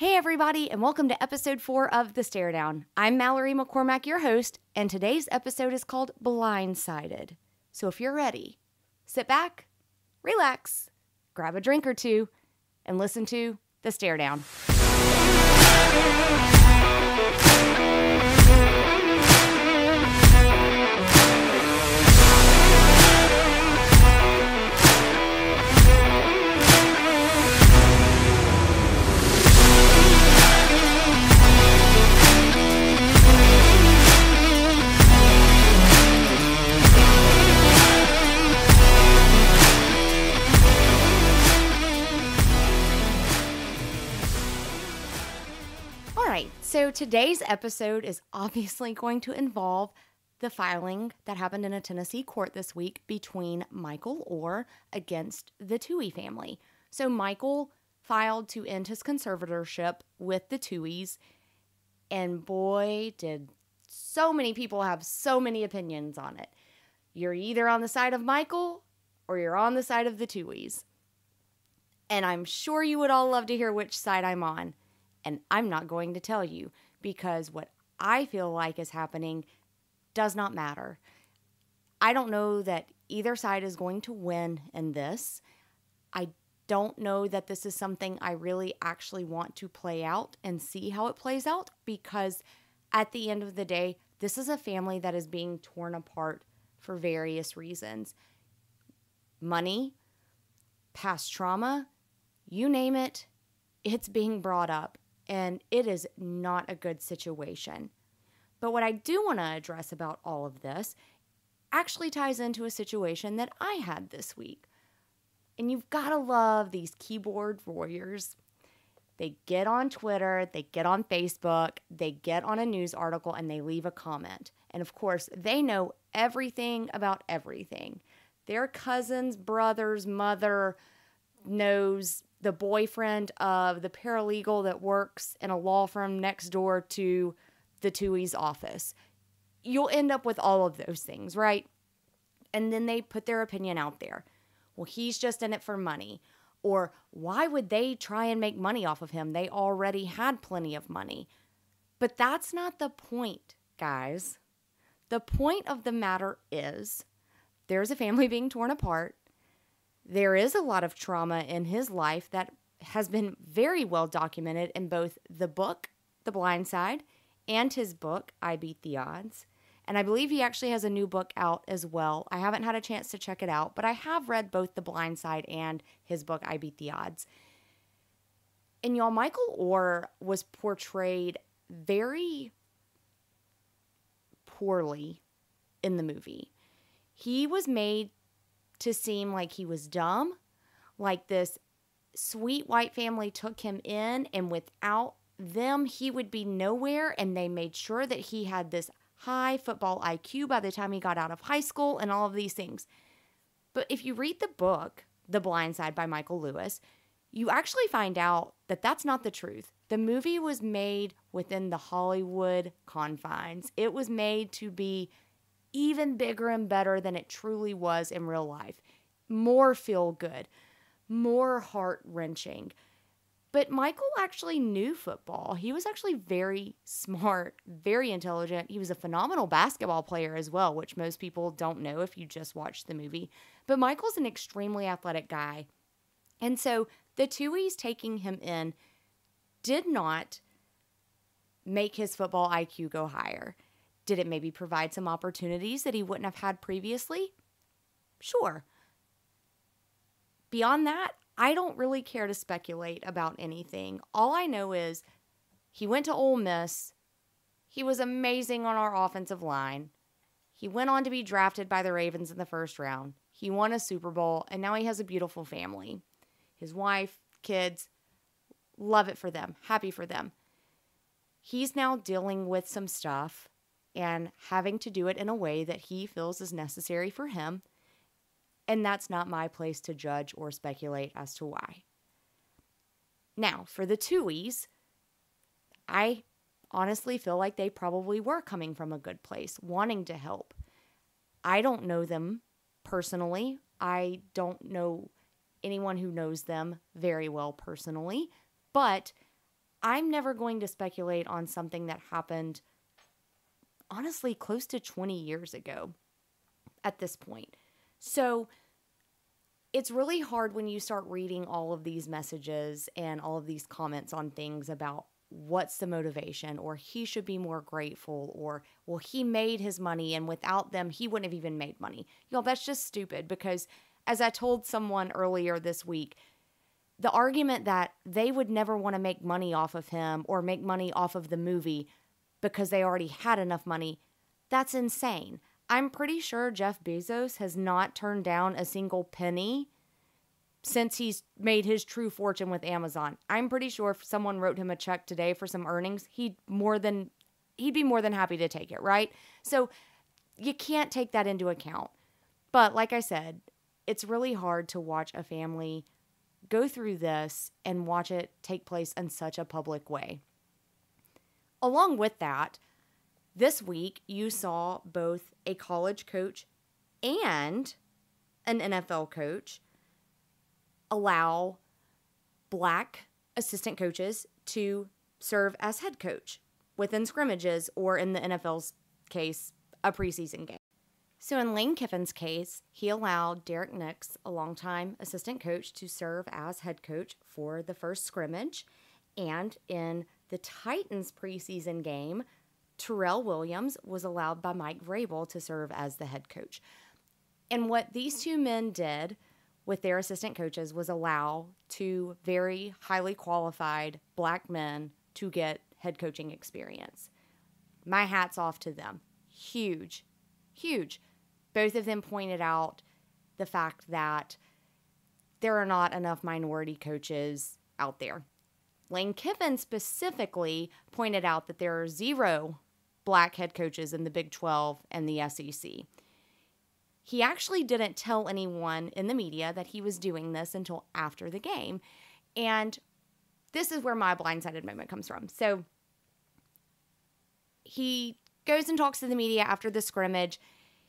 Hey, everybody, and welcome to episode four of The Stare Down. I'm Mallory McCormack, your host, and today's episode is called Blindsided. So if you're ready, sit back, relax, grab a drink or two, and listen to The Stare Down. So today's episode is obviously going to involve the filing that happened in a Tennessee court this week between Michael Oher against the Tuohy family. So Michael filed to end his conservatorship with the Tuohys, and boy, did so many people have so many opinions on it. You're either on the side of Michael or you're on the side of the Tuohys. And I'm sure you would all love to hear which side I'm on. And I'm not going to tell you because what I feel like is happening does not matter. I don't know that either side is going to win in this. I don't know that this is something I really actually want to play out and see how it plays out because at the end of the day, this is a family that is being torn apart for various reasons money, past trauma, you name it, it's being brought up and it is not a good situation. But what I do want to address about all of this actually ties into a situation that I had this week. And you've got to love these keyboard warriors. They get on Twitter, they get on Facebook, they get on a news article, and they leave a comment. And of course, they know everything about everything. Their cousin's brother's mother knows the boyfriend of the paralegal that works in a law firm next door to the Tuohy's office. You'll end up with all of those things, right? And then they put their opinion out there. Well, he's just in it for money. Or why would they try and make money off of him? They already had plenty of money. But that's not the point, guys. The point of the matter is there's a family being torn apart there is a lot of trauma in his life that has been very well documented in both the book, The Blind Side, and his book, I Beat the Odds. And I believe he actually has a new book out as well. I haven't had a chance to check it out, but I have read both The Blind Side and his book, I Beat the Odds. And y'all, Michael Oher was portrayed very poorly in the movie. He was made to seem like he was dumb, like this sweet white family took him in, and without them, he would be nowhere. And they made sure that he had this high football IQ by the time he got out of high school and all of these things. But if you read the book, The Blind Side by Michael Lewis, you actually find out that that's not the truth. The movie was made within the Hollywood confines, it was made to be even bigger and better than it truly was in real life. More feel good, more heart wrenching. But Michael actually knew football. He was actually very smart, very intelligent. He was a phenomenal basketball player as well, which most people don't know if you just watch the movie. But Michael's an extremely athletic guy. And so the Tuohys taking him in did not make his football IQ go higher. Did it maybe provide some opportunities that he wouldn't have had previously? Sure. Beyond that, I don't really care to speculate about anything. All I know is he went to Ole Miss. He was amazing on our offensive line. He went on to be drafted by the Ravens in the first round. He won a Super Bowl, and now he has a beautiful family. His wife, kids, love it for them, happy for them. He's now dealing with some stuff and having to do it in a way that he feels is necessary for him. And that's not my place to judge or speculate as to why. Now, for the Tuohys, I honestly feel like they probably were coming from a good place, wanting to help. I don't know them personally. I don't know anyone who knows them very well personally, but I'm never going to speculate on something that happened honestly close to 20 years ago at this point. So it's really hard when you start reading all of these messages and all of these comments on things about what's the motivation or he should be more grateful or well he made his money and without them he wouldn't have even made money. Y'all that's just stupid because as I told someone earlier this week, the argument that they would never want to make money off of him or make money off of the movie because they already had enough money, that's insane. I'm pretty sure Jeff Bezos has not turned down a single penny since he's made his true fortune with Amazon. I'm pretty sure if someone wrote him a check today for some earnings, he'd more than he'd be more than happy to take it, right? So you can't take that into account. But like I said, it's really hard to watch a family go through this and watch it take place in such a public way. Along with that, this week, you saw both a college coach and an NFL coach allow black assistant coaches to serve as head coach within scrimmages or, in the NFL's case, a preseason game. So, in Lane Kiffin's case, he allowed Derrick Nix, a longtime assistant coach, to serve as head coach for the first scrimmage. And in the Titans preseason game, Terrell Williams was allowed by Mike Vrabel to serve as the head coach. And what these two men did with their assistant coaches was allow two very highly qualified black men to get head coaching experience. My hat's off to them. Huge, huge. Both of them pointed out the fact that there are not enough minority coaches out there. Lane Kiffin specifically pointed out that there are zero black head coaches in the Big 12 and the SEC. He actually didn't tell anyone in the media that he was doing this until after the game. And this is where my blindsided moment comes from. So he goes and talks to the media after the scrimmage.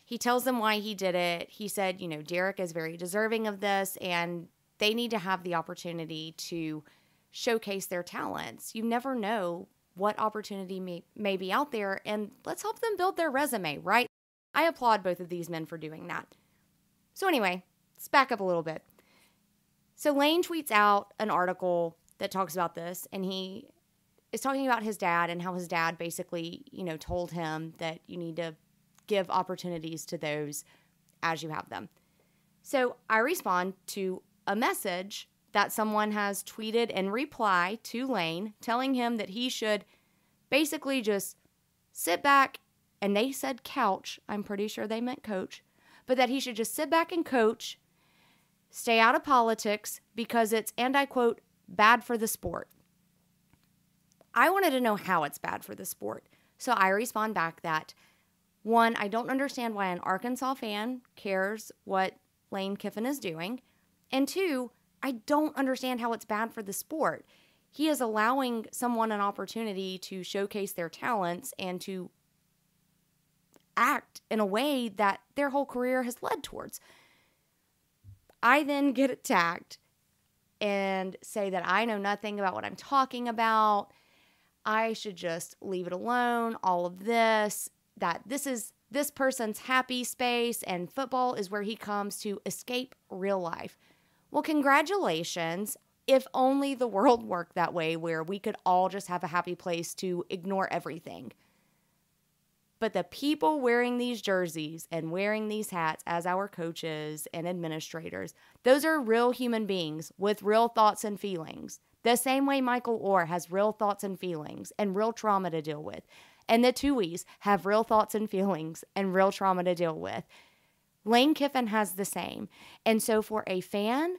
He tells them why he did it. He said, you know, Derrick is very deserving of this and they need to have the opportunity to showcase their talents. You never know what opportunity may, may be out there, and let's help them build their resume, right? I applaud both of these men for doing that. So, anyway, let's back up a little bit. So, Lane tweets out an article that talks about this, and he is talking about his dad and how his dad basically, you know, told him that you need to give opportunities to those as you have them. So, I respond to a message that someone has tweeted in reply to Lane telling him that he should basically just sit back and they said couch. I'm pretty sure they meant coach, but that he should just sit back and coach, stay out of politics because it's, and I quote, bad for the sport. I wanted to know how it's bad for the sport. So I respond back that one, I don't understand why an Arkansas fan cares what Lane Kiffin is doing. And two, I don't understand how it's bad for the sport. He is allowing someone an opportunity to showcase their talents and to act in a way that their whole career has led towards. I then get attacked and say that I know nothing about what I'm talking about. I should just leave it alone, all of this, that this is this person's happy space and football is where he comes to escape real life. Well, congratulations. If only the world worked that way, where we could all just have a happy place to ignore everything. But the people wearing these jerseys and wearing these hats as our coaches and administrators, those are real human beings with real thoughts and feelings. The same way Michael Oher has real thoughts and feelings and real trauma to deal with. And the Tuohys have real thoughts and feelings and real trauma to deal with. Lane Kiffin has the same. And so for a fan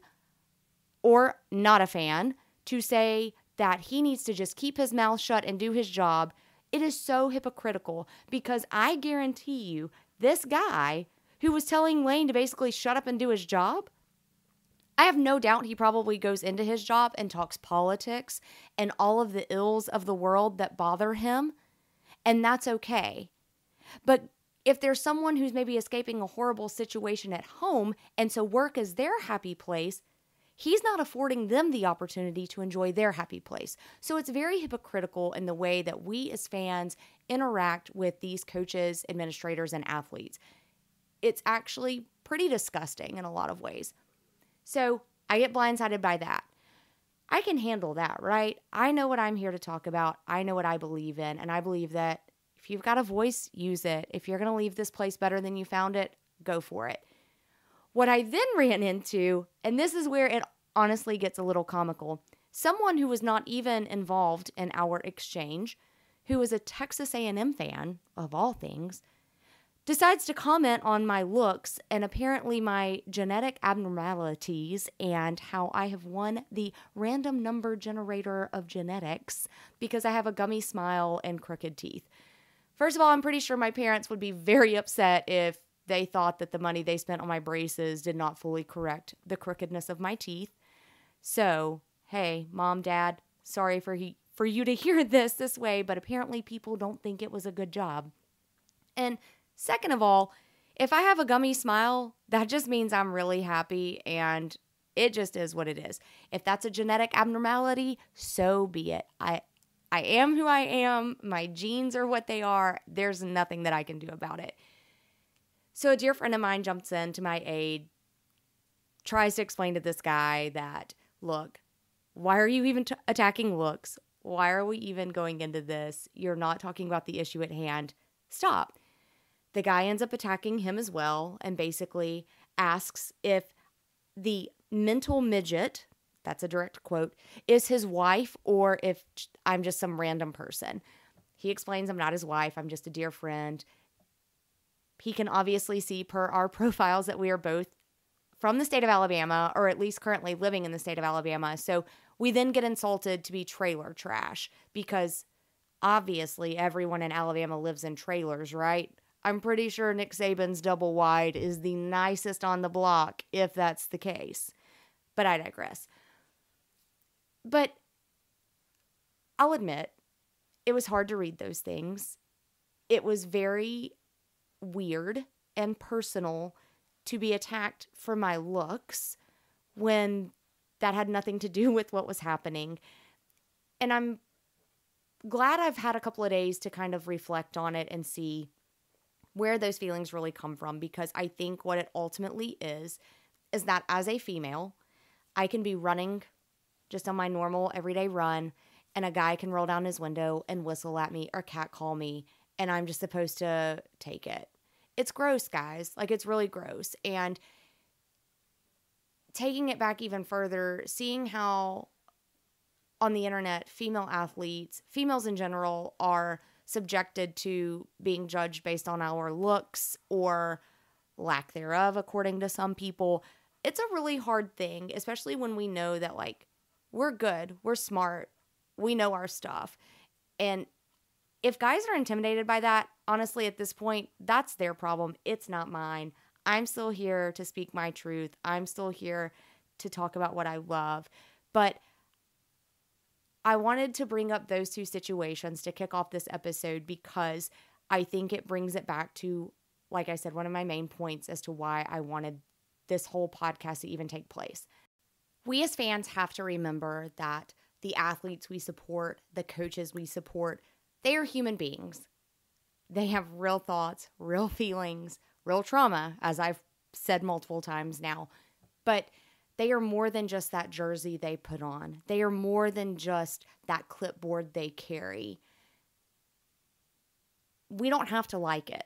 or not a fan to say that he needs to just keep his mouth shut and do his job, it is so hypocritical because I guarantee you, this guy who was telling Lane to basically shut up and do his job, I have no doubt he probably goes into his job and talks politics and all of the ills of the world that bother him, and that's okay. But if there's someone who's maybe escaping a horrible situation at home and so work is their happy place, he's not affording them the opportunity to enjoy their happy place. So it's very hypocritical in the way that we as fans interact with these coaches, administrators, and athletes. It's actually pretty disgusting in a lot of ways. So I get blindsided by that. I can handle that, right? I know what I'm here to talk about. I know what I believe in. And I believe that if you've got a voice, use it. If you're going to leave this place better than you found it, go for it. What I then ran into, and this is where it honestly gets a little comical, someone who was not even involved in our exchange, who was a Texas A&M fan of all things, decides to comment on my looks and apparently my genetic abnormalities and how I have won the random number generator of genetics because I have a gummy smile and crooked teeth. First of all, I'm pretty sure my parents would be very upset if they thought that the money they spent on my braces did not fully correct the crookedness of my teeth. So, hey, mom, dad, sorry for he for you to hear this this way, but apparently people don't think it was a good job. And Second of all, if I have a gummy smile, that just means I'm really happy and it just is what it is. If that's a genetic abnormality, so be it. I I am who I am. My genes are what they are. There's nothing that I can do about it. So a dear friend of mine jumps in to my aid, tries to explain to this guy that, look, why are you even t- attacking looks? Why are we even going into this? You're not talking about the issue at hand. Stop. The guy ends up attacking him as well and basically asks if the mental midget, that's a direct quote, is his wife or if I'm just some random person. He explains I'm not his wife, I'm just a dear friend. He can obviously see per our profiles that we are both from the state of Alabama, or at least currently living in the state of Alabama. So we then get insulted to be trailer trash because obviously everyone in Alabama lives in trailers, right? I'm pretty sure Nick Saban's double wide is the nicest on the block, if that's the case. But I digress. But I'll admit, it was hard to read those things. It was very weird and personal to be attacked for my looks when that had nothing to do with what was happening. And I'm glad I've had a couple of days to kind of reflect on it and see where those feelings really come from because I think what it ultimately is is that as a female, I can be running just on my normal everyday run and a guy can roll down his window and whistle at me or catcall me and I'm just supposed to take it. It's gross, guys. Like it's really gross. And taking it back even further, seeing how on the internet female athletes, females in general are subjected to being judged based on our looks or lack thereof, according to some people. It's a really hard thing, especially when we know that, like, we're good, we're smart, we know our stuff. And if guys are intimidated by that, honestly, at this point, that's their problem. It's not mine. I'm still here to speak my truth. I'm still here to talk about what I love. But I wanted to bring up those two situations to kick off this episode because I think it brings it back to, like I said, one of my main points as to why I wanted this whole podcast to even take place. We as fans have to remember that the athletes we support, the coaches we support, they are human beings. They have real thoughts, real feelings, real trauma, as I've said multiple times now. But they are more than just that jersey they put on. They are more than just that clipboard they carry. We don't have to like it.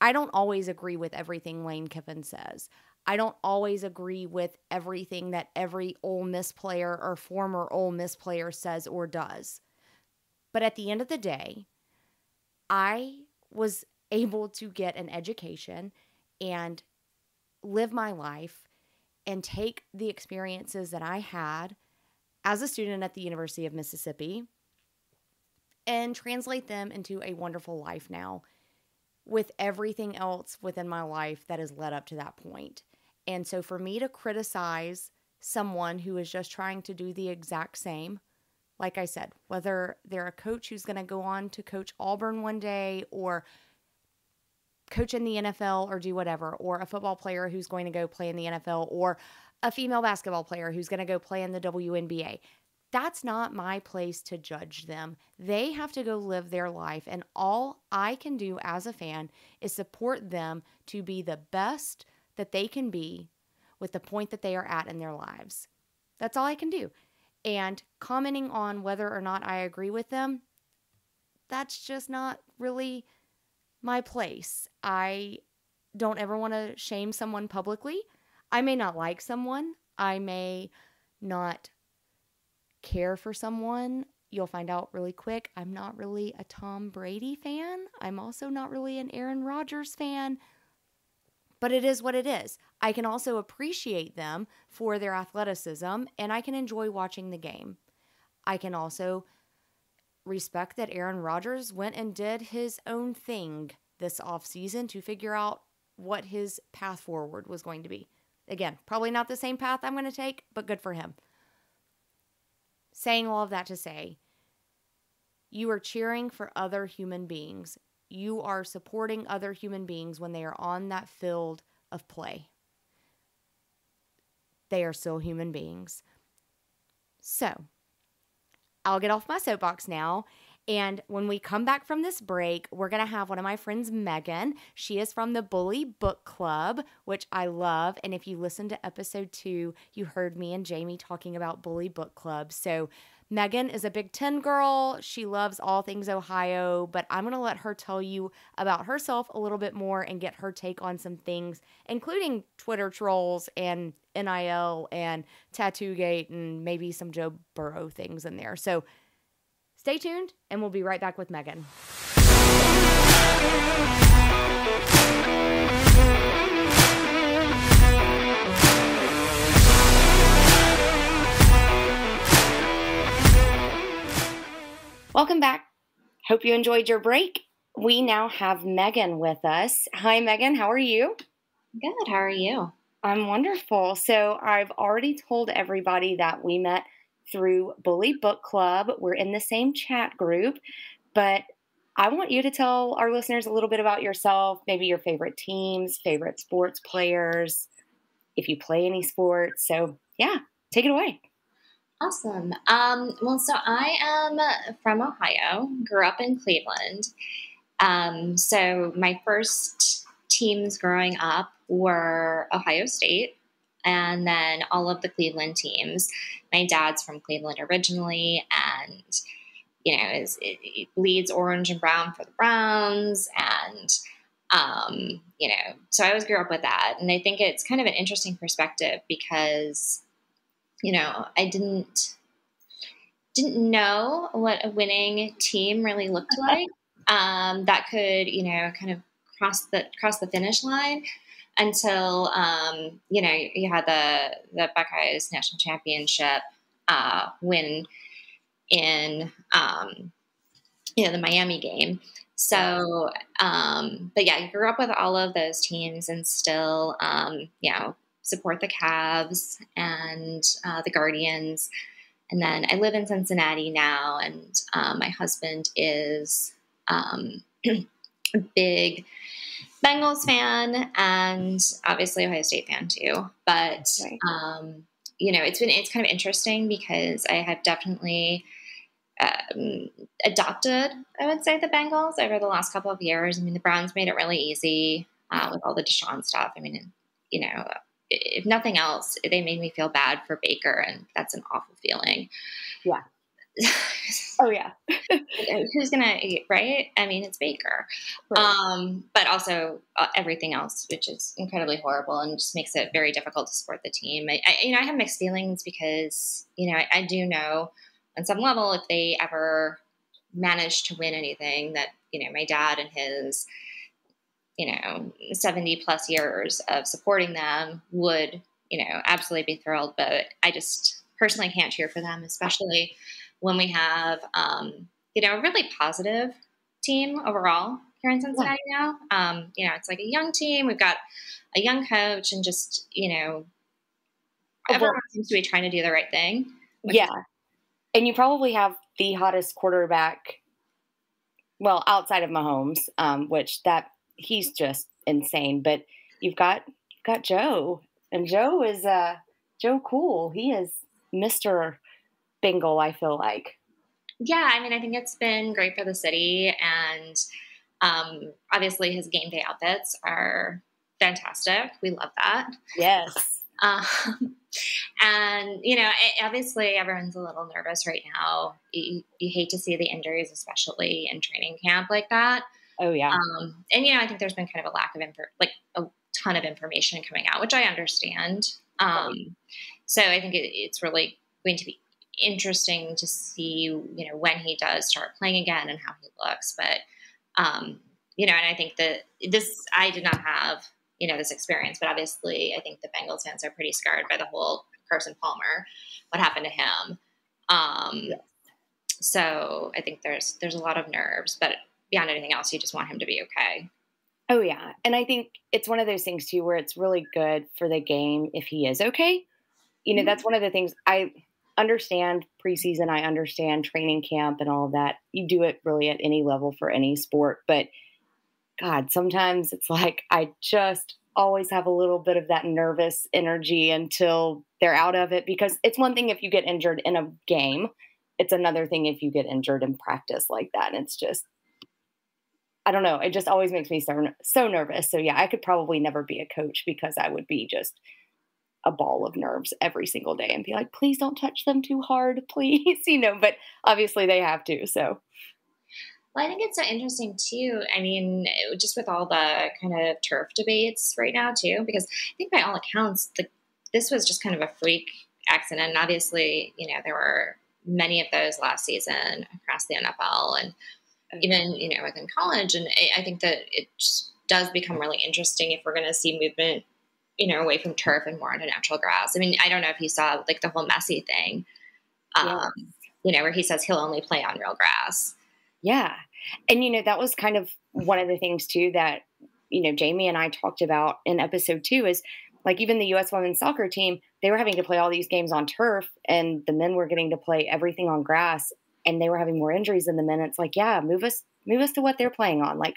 I don't always agree with everything Lane Kiffin says. I don't always agree with everything that every Ole Miss player or former Ole Miss player says or does. But at the end of the day, I was able to get an education and live my life and take the experiences that I had as a student at the University of Mississippi and translate them into a wonderful life now with everything else within my life that has led up to that point. And so for me to criticize someone who is just trying to do the exact same, like I said, whether they're a coach who's going to go on to coach Auburn one day or coach in the NFL or do whatever, or a football player who's going to go play in the NFL, or a female basketball player who's going to go play in the WNBA. That's not my place to judge them. They have to go live their life. And all I can do as a fan is support them to be the best that they can be with the point that they are at in their lives. That's all I can do. And commenting on whether or not I agree with them, that's just not really my place. I don't ever want to shame someone publicly. I may not like someone. I may not care for someone. You'll find out really quick. I'm not really a Tom Brady fan. I'm also not really an Aaron Rodgers fan. But it is what it is. I can also appreciate them for their athleticism and I can enjoy watching the game. I can also respect that Aaron Rodgers went and did his own thing this offseason to figure out what his path forward was going to be. Again, probably not the same path I'm going to take, but good for him. Saying all of that to say, you are cheering for other human beings. You are supporting other human beings when they are on that field of play. They are still human beings. So, I'll get off my soapbox now and when we come back from this break, we're going to have one of my friends, Megan. She is from the Bully Book Club, which I love. And if you listened to episode two, you heard me and Jamie talking about Bully Book Club. So, Megan is a Big Ten girl. She loves all things Ohio, but I'm going to let her tell you about herself a little bit more and get her take on some things, including Twitter trolls and NIL and Tattoo Gate and maybe some Joe Burrow things in there. So, Stay tuned, and we'll be right back with Megan. Welcome back. Hope you enjoyed your break. We now have Megan with us. Hi, Megan. How are you? Good. How are you? I'm wonderful. So, I've already told everybody that we met through Bully Book Club. We're in the same chat group, but I want you to tell our listeners a little bit about yourself, maybe your favorite teams, favorite sports players, if you play any sports. So, yeah, take it away. Awesome. Um, well, so I am from Ohio, grew up in Cleveland. Um, so, my first teams growing up were Ohio State and then all of the Cleveland teams. My dad's from Cleveland originally, and you know, is it, leads orange and brown for the Browns, and um, you know, so I always grew up with that, and I think it's kind of an interesting perspective because, you know, I didn't didn't know what a winning team really looked like. Um, that could, you know, kind of cross the cross the finish line until um, you know you had the the Buckeyes national championship uh, win in um, you know the Miami game. So, um, but yeah, you grew up with all of those teams and still, um, you know, support the Cavs and uh, the Guardians. And then I live in Cincinnati now, and um, my husband is um, a big Bengals fan and obviously Ohio State fan too. But um, you know, it's been it's kind of interesting because I have definitely um, adopted, I would say, the Bengals over the last couple of years. I mean, the Browns made it really easy uh, with all the Deshaun stuff. I mean, you know, if nothing else, they made me feel bad for Baker, and that's an awful feeling. Yeah. oh yeah. Who's gonna eat, right? I mean, it's Baker. Right. Um, but also uh, everything else, which is incredibly horrible and just makes it very difficult to support the team. I, I you know, I have mixed feelings because you know I, I do know on some level if they ever manage to win anything that you know my dad and his you know 70 plus years of supporting them would you know absolutely be thrilled but i just personally can't cheer for them especially when we have, um, you know, a really positive team overall here in Cincinnati yeah. now. Um, you know, it's like a young team. We've got a young coach, and just you know, everyone seems to be trying to do the right thing. Yeah, and you probably have the hottest quarterback. Well, outside of Mahomes, um, which that he's just insane. But you've got you've got Joe, and Joe is uh Joe Cool. He is Mr. Bengal, I feel like. Yeah, I mean, I think it's been great for the city. And um, obviously, his game day outfits are fantastic. We love that. Yes. Um, and, you know, it, obviously, everyone's a little nervous right now. You, you hate to see the injuries, especially in training camp like that. Oh, yeah. Um, and, you know, I think there's been kind of a lack of info, like a ton of information coming out, which I understand. Um, so I think it, it's really going to be interesting to see, you know, when he does start playing again and how he looks. But, um, you know, and I think that this, I did not have, you know, this experience, but obviously I think the Bengals fans are pretty scarred by the whole Carson Palmer, what happened to him. Um, yes. So I think there's, there's a lot of nerves, but beyond anything else, you just want him to be okay. Oh yeah, and I think it's one of those things too where it's really good for the game if he is okay. You know, mm-hmm. that's one of the things I understand preseason, I understand training camp and all of that. You do it really at any level for any sport, but God, sometimes it's like I just always have a little bit of that nervous energy until they're out of it because it's one thing if you get injured in a game, it's another thing if you get injured in practice like that. And it's just I don't know. It just always makes me so so nervous. So yeah, I could probably never be a coach because I would be just a ball of nerves every single day and be like, please don't touch them too hard, please. you know, but obviously they have to. So well, I think it's so interesting too. I mean, eh, just with all the kind of turf debates right now too, because I think by all accounts, the, this was just kind of a freak accident. And obviously, you know, there were many of those last season across the NFL and even you know within college. And I think that it does become really interesting if we're going to see movement, you know, away from turf and more into natural grass. I mean, I don't know if you saw like the whole Messi thing, um, you know, where he says he'll only play on real grass. Yeah, and you know that was kind of one of the things too that you know Jamie and I talked about in episode two is like even the U.S. women's soccer team, they were having to play all these games on turf, and the men were getting to play everything on grass and they were having more injuries than the men. It's like, yeah, move us, move us to what they're playing on. Like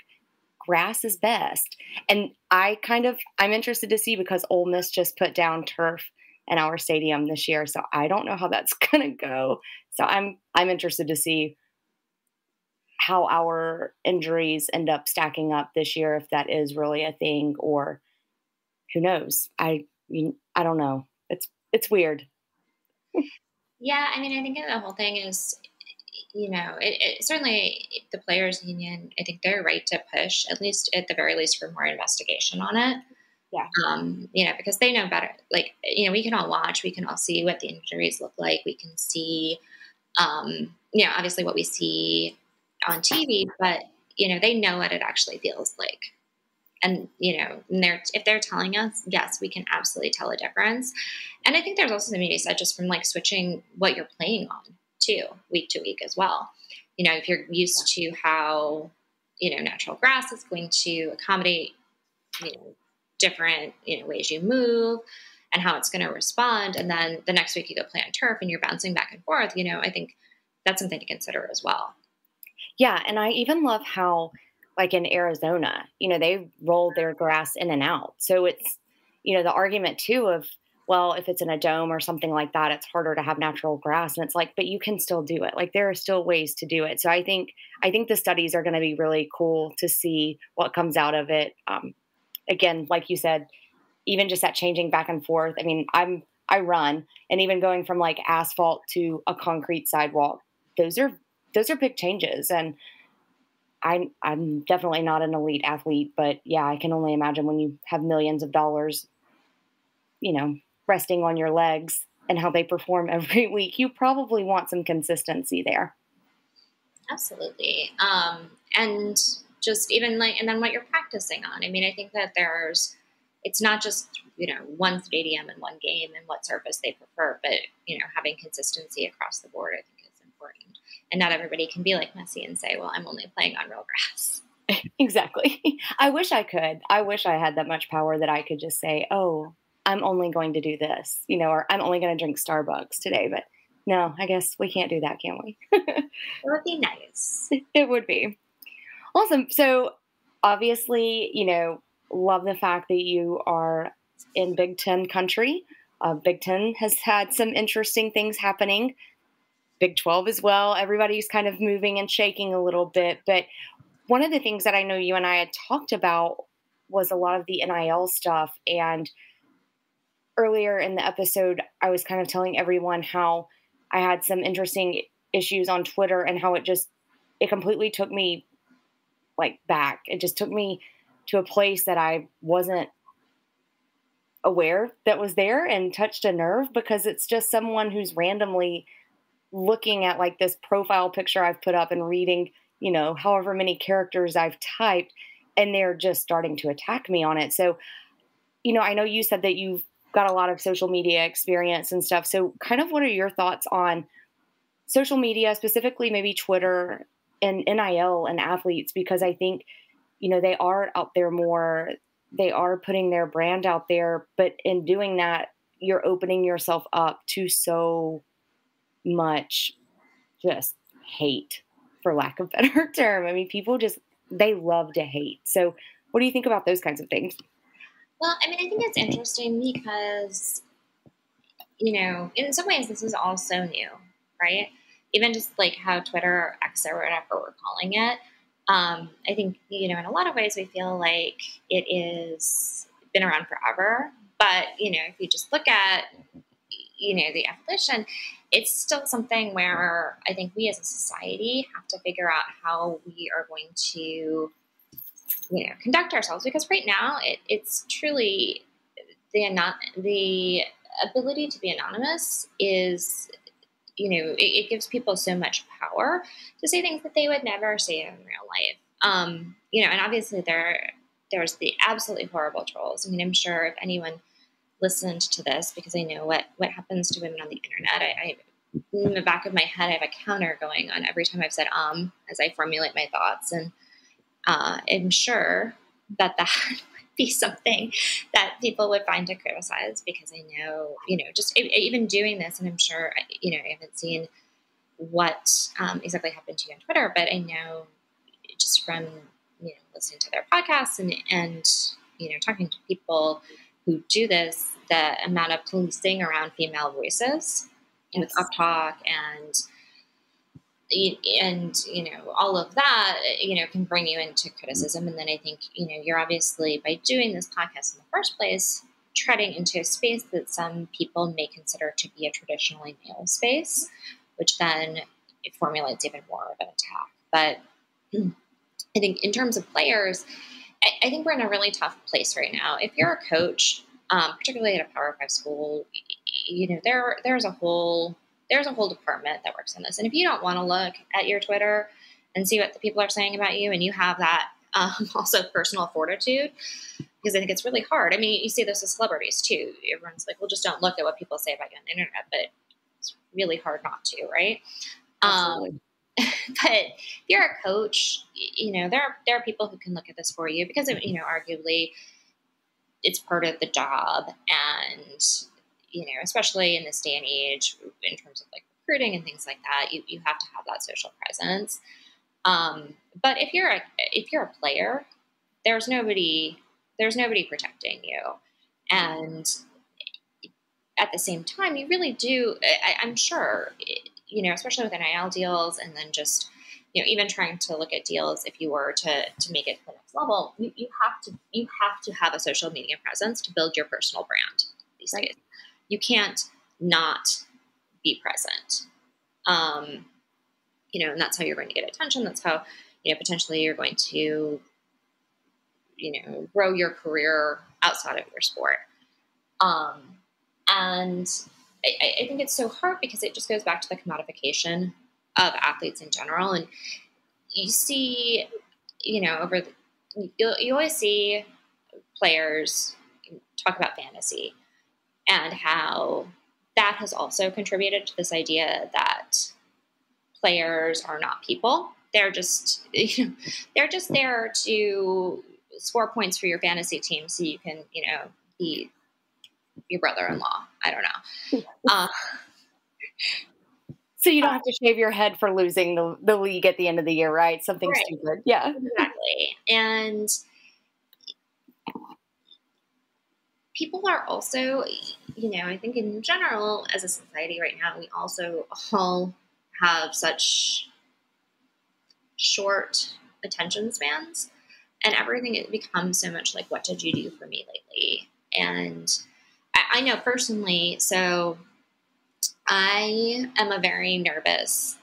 grass is best. And I kind of, I'm interested to see because Ole Miss just put down turf in our stadium this year. So I don't know how that's going to go. So I'm, I'm interested to see how our injuries end up stacking up this year, if that is really a thing or who knows. I, I don't know. It's, it's weird. Yeah, I mean, I think the whole thing is you know, it, it, certainly the players' union. I think they're right to push, at least at the very least, for more investigation on it. Yeah. Um, you know, because they know better. Like, you know, we can all watch. We can all see what the injuries look like. We can see, um, you know, obviously what we see on TV, but you know, they know what it actually feels like. And you know, and they're if they're telling us, yes, we can absolutely tell a difference. And I think there's also something to be said just from like switching what you're playing on too, week to week as well. You know, if you're used to how, you know, natural grass is going to accommodate, you know, different, you know, ways you move and how it's going to respond. And then the next week you go play on turf and you're bouncing back and forth, you know, I think that's something to consider as well. Yeah. And I even love how, like in Arizona, you know, they roll their grass in and out. So it's, you know, the argument too of well, if it's in a dome or something like that, it's harder to have natural grass. And it's like, but you can still do it. Like there are still ways to do it. So I think I think the studies are going to be really cool to see what comes out of it. Um, again, like you said, even just that changing back and forth. I mean, I'm I run, and even going from like asphalt to a concrete sidewalk, those are those are big changes. And I'm I'm definitely not an elite athlete, but yeah, I can only imagine when you have millions of dollars, you know, resting on your legs and how they perform every week, you probably want some consistency there. Absolutely. Um, and just even like, and then what you're practicing on. I mean, I think that there's, it's not just, you know, one stadium and one game and what surface they prefer, but, you know, having consistency across the board, I think is important. And not everybody can be like Messi and say, well, I'm only playing on real grass. exactly. I wish I could. I wish I had that much power that I could just say, oh, I'm only going to do this, you know, or I'm only going to drink Starbucks today. But no, I guess we can't do that, can we? it would be nice. It would be. Awesome. So, obviously, you know, love the fact that you are in Big Ten country. Uh, Big Ten has had some interesting things happening. Big 12 as well. Everybody's kind of moving and shaking a little bit. But one of the things that I know you and I had talked about was a lot of the NIL stuff. And earlier in the episode, I was kind of telling everyone how I had some interesting issues on Twitter and how it just, it completely took me like back. It just took me to a place that I wasn't aware that was there and touched a nerve because it's just someone who's randomly looking at like this profile picture I've put up and reading, you know, however many characters I've typed and they're just starting to attack me on it. So, you know, I know you said that you've got a lot of social media experience and stuff. So, kind of what are your thoughts on social media, specifically maybe Twitter and NIL and athletes? Because I think, you know, they are out there more, they are putting their brand out there, but in doing that, you're opening yourself up to so much just hate, for lack of better term. I mean, people just, they love to hate. So, what do you think about those kinds of things? Well, I mean, I think it's interesting because, you know, in some ways, this is all so new, right? Even just like how Twitter or X or whatever we're calling it. Um, I think, you know, in a lot of ways, we feel like it is been around forever. But, you know, if you just look at, you know, the evolution, it's still something where I think we as a society have to figure out how we are going to you know conduct ourselves because right now it, it's truly the the ability to be anonymous is you know it, it, gives people so much power to say things that they would never say in real life. Um, you know and obviously there there's the absolutely horrible trolls. I mean i'm sure if anyone listened to this because i know what what happens to women on the internet I, I in the back of my head i have a counter going on every time i've said um as i formulate my thoughts and uh, ensure that that would be something that people would find to criticize because I know, you know, just even doing this, and I'm sure, you know, I haven't seen what um, exactly happened to you on Twitter, but I know just from, you know, listening to their podcasts and, and, you know, talking to people who do this, the amount of policing around female voices yes. with Uptalk and, and you know all of that you know can bring you into criticism. And then i think you know you're obviously by doing this podcast in the first place treading into a space that some people may consider to be a traditionally male space which then it formulates even more of an attack. But i think in terms of players I, I think we're in a really tough place right now. If you're a coach um, particularly at a power five school you know there there's a whole there's a whole department that works on this. And if you don't want to look at your Twitter and see what the people are saying about you, and you have that um, also personal fortitude, because I think it's really hard. I mean, you see this with celebrities too. Everyone's like, well, just don't look at what people say about you on the internet, but it's really hard not to, right? Um, but if you're a coach, you know there are there are people who can look at this for you because you know arguably it's part of the job and you know, especially in this day and age, in terms of like recruiting and things like that, you, you have to have that social presence. Um, but if you're a if you're a player, there's nobody there's nobody protecting you, and at the same time, you really do. I, am sure, you know, especially with NIL deals, and then just you know, even trying to look at deals if you were to to make it to the next level, you, you have to you have to have a social media presence to build your personal brand these days you can't not be present. Um, you know, and that's how you're going to get attention. That's how, you know, potentially you're going to, you know, grow your career outside of your sport. Um, and I, I think it's so hard because it just goes back to the commodification of athletes in general. And you see, you know, over the, you, you always see players talk about fantasy and how that has also contributed to this idea that players are not people. They're just you know, they're just there to score points for your fantasy team so you can, you know, be your brother-in-law. I don't know. Uh, so you don't have to shave your head for losing the, the league at the end of the year, right? Something right. stupid. Yeah. Exactly. And people are also you know, I think in general, as a society right now, we also all have such short attention spans, and everything it becomes so much like, what did you do for me lately? And I, I know personally, so I am a very nervous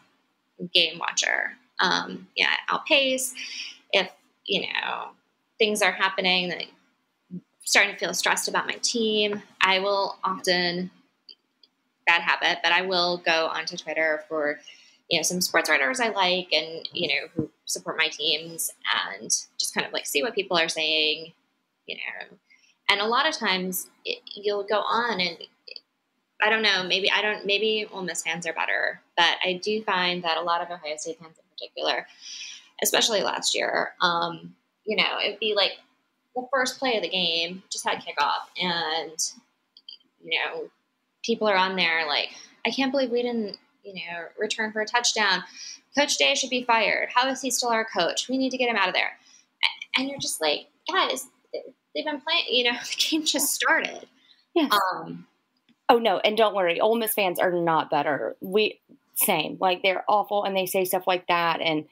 game watcher. Um, yeah, I'll pace if you know things are happening that starting to feel stressed about my team, I will often bad habit, but I will go onto Twitter for you know some sports writers I like and you know who support my teams and just kind of like see what people are saying, you know. And a lot of times it, you'll go on and I don't know, maybe I don't maybe Ole Miss fans are better, but I do find that a lot of Ohio State fans in particular, especially last year, um, you know, it'd be like the first play of the game just had kickoff, and you know, people are on there like, I can't believe we didn't, you know, return for a touchdown. Coach Day should be fired. How is he still our coach? We need to get him out of there. And you're just like, guys, they've been playing. You know, the game just started. Yes. Um, oh no, and don't worry, Ole Miss fans are not better. We same, like they're awful, and they say stuff like that, and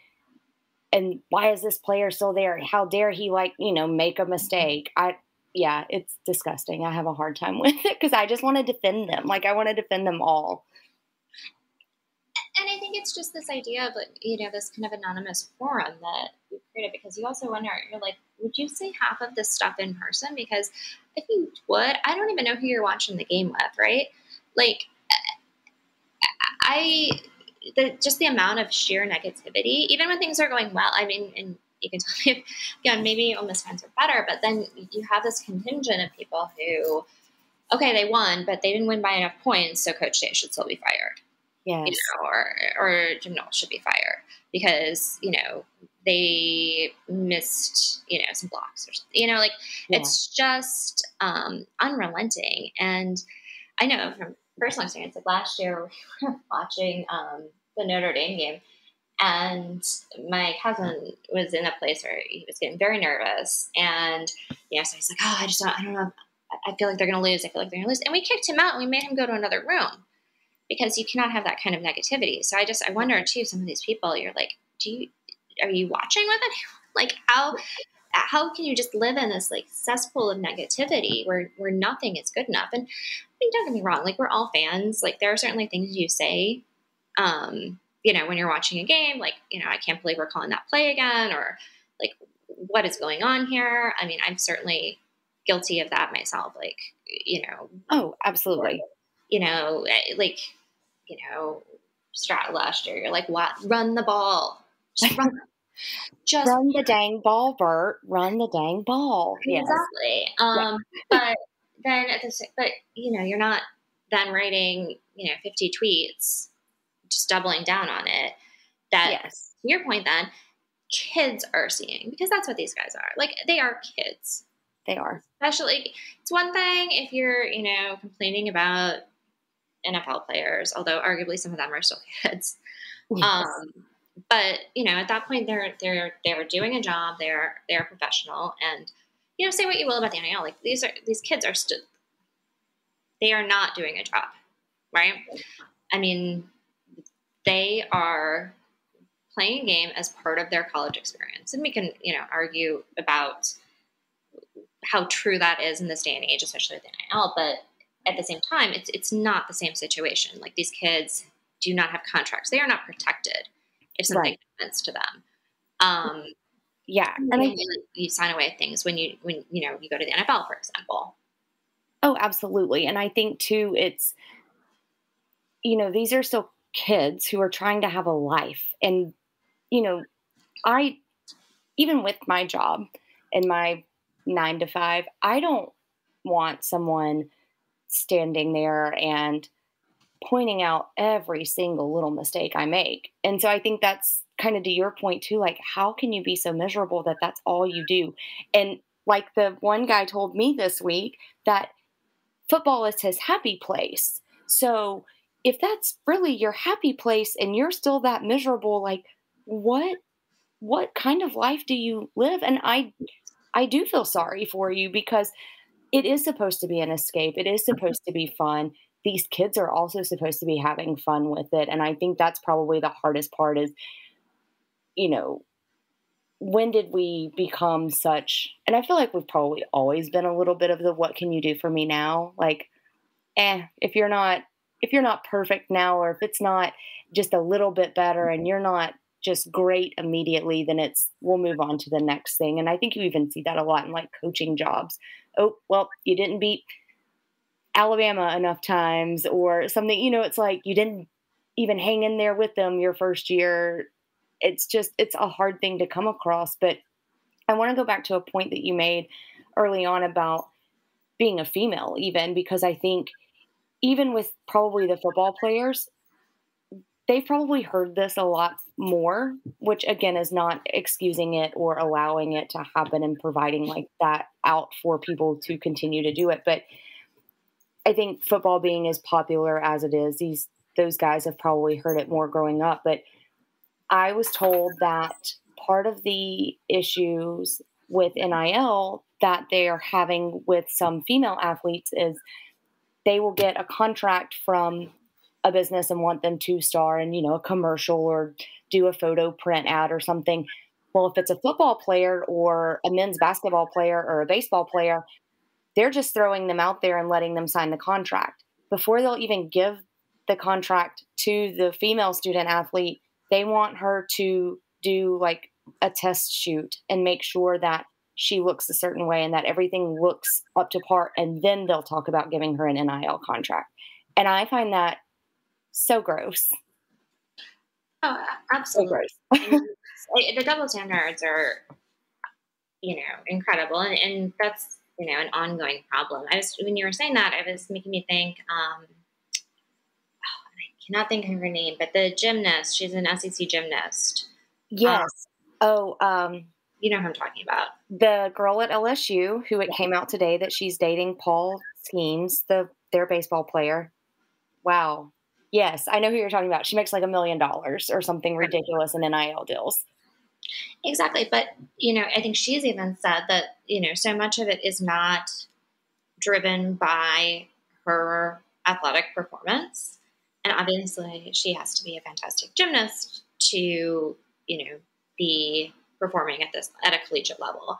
and why is this player still there? How dare he like, you know, make a mm-hmm. mistake? I yeah, it's disgusting. I have a hard time with it because I just want to defend them. Like I want to defend them all. And I think it's just this idea of like, you know, this kind of anonymous forum that we created because you also wonder, you're like, would you say half of this stuff in person? Because if you would, I don't even know who you're watching the game with, right? Like I the just the amount of sheer negativity, even when things are going well. I mean, and you can tell me, again, maybe Miss fans are better, but then you have this contingent of people who, okay, they won, but they didn't win by enough points, so Coach Day should still be fired. Yes. You know, or or Jim Knowles should be fired because you know they missed you know some blocks or something. You know, like yeah. it's just um, unrelenting. And I know from personal experience, like last year we were watching um, the Notre Dame game. And my cousin was in a place where he was getting very nervous. And, you know, so he's like, oh, I just don't, I don't know. I feel like they're going to lose. I feel like they're going to lose. And we kicked him out and we made him go to another room because you cannot have that kind of negativity. So I just, I wonder too, some of these people, you're like, do you, are you watching with anyone? Like how, how can you just live in this like cesspool of negativity where, where nothing is good enough? And I mean, don't get me wrong. Like we're all fans. Like there are certainly things you say um, you know, when you're watching a game, like, you know, I can't believe we're calling that play again, or like, what is going on here? I mean, I'm certainly guilty of that myself. Like, you know, oh, absolutely. You know, eh, like, you know, strat last year, you're like, what? Run the ball. Just run. Just run the dang ball, Bert. Run the dang ball. Exactly. Yes. Um, yeah. but then at the but you know, you're not then writing, you know, 50 tweets just doubling down on it that yes. to your point then kids are seeing because that's what these guys are like they are kids they are especially it's one thing if you're you know complaining about nfl players although arguably some of them are still kids yes. um, but you know at that point they're they're they're doing a job they're they're professional and you know say what you will about the nfl like these are these kids are still they are not doing a job right i mean they are playing a game as part of their college experience. And we can, you know, argue about how true that is in this day and age, especially with the NIL, but at the same time, it's it's not the same situation. Like these kids do not have contracts. They are not protected if something right. happens to them. Um, yeah, and I, you sign away things when you when you know you go to the NFL, for example. Oh, absolutely, and I think too, it's you know these are still kids who are trying to have a life. And, you know, I, even with my job and my nine to five, I don't want someone standing there and pointing out every single little mistake I make. And so I think that's kind of to your point too like how can you be so miserable that that's all you do? And like the one guy told me this week that football is his happy place. So if that's really your happy place and you're still that miserable like what what kind of life do you live and i i do feel sorry for you because it is supposed to be an escape. It is mm-hmm. supposed to be fun. These kids are also supposed to be having fun with it. And I think that's probably the hardest part is, you know, when did we become such and I feel like we've probably always been a little bit of the what can you do for me now? Like, eh, if you're not if you're not perfect now or if it's not just a little bit better and you're not just great immediately, then it's we'll move on to the next thing. And I think you even see that a lot in like coaching jobs. Oh, well, you didn't beat Alabama enough times or something, you know, it's like you didn't even hang in there with them your first year. It's just it's a hard thing to come across. But I want to go back to a point that you made early on about being a female, even because I think even with probably the football players, they've probably heard this a lot more, which again is not excusing it or allowing it to happen and providing like that out for people to continue to do it. But I think football being as popular as it is, these those guys have probably heard it more growing up. But I was told that part of the issues with NIL that they are having with some female athletes is they will get a contract from a business and want them to star in, you know, a commercial or do a photo print ad or something. Well, if it's a football player or a men's basketball player or a baseball player, they're just throwing them out there and letting them sign the contract. Before they'll even give the contract to the female student athlete, they want her to do like a test shoot and make sure that she looks a certain way and that everything looks up to par. And then they'll talk about giving her an NIL contract. And I find that so gross. Oh, absolutely. So gross. the double standards are, you know, incredible, and, and that's you know an ongoing problem. I was when you were saying that, I was making me think. Um, oh, I cannot think of her name, but the gymnast. She's an SEC gymnast. Yes. Um, oh, um, you know who I'm talking about. The girl at LSU who it came out today that she's dating Paul Skenes, the their baseball player. Wow. Yes, I know who you're talking about. She makes like a million dollars or something ridiculous in NIL deals. Exactly. But, you know, I think she's even said that, you know, so much of it is not driven by her athletic performance. And obviously, she has to be a fantastic gymnast to, you know, be performing at this at a collegiate level.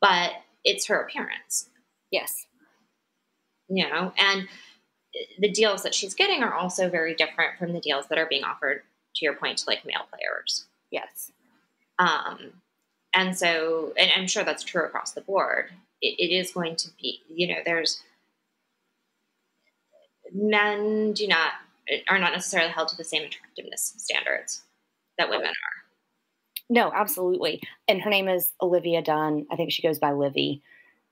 But it's her appearance. Yes. You know, and the deals that she's getting are also very different from the deals that are being offered to your point to like male players yes um, and so and i'm sure that's true across the board. It, it is going to be you know there's men do not are not necessarily held to the same attractiveness standards that women are. No absolutely. And her name is olivia Dunne. i think she goes by Livvy.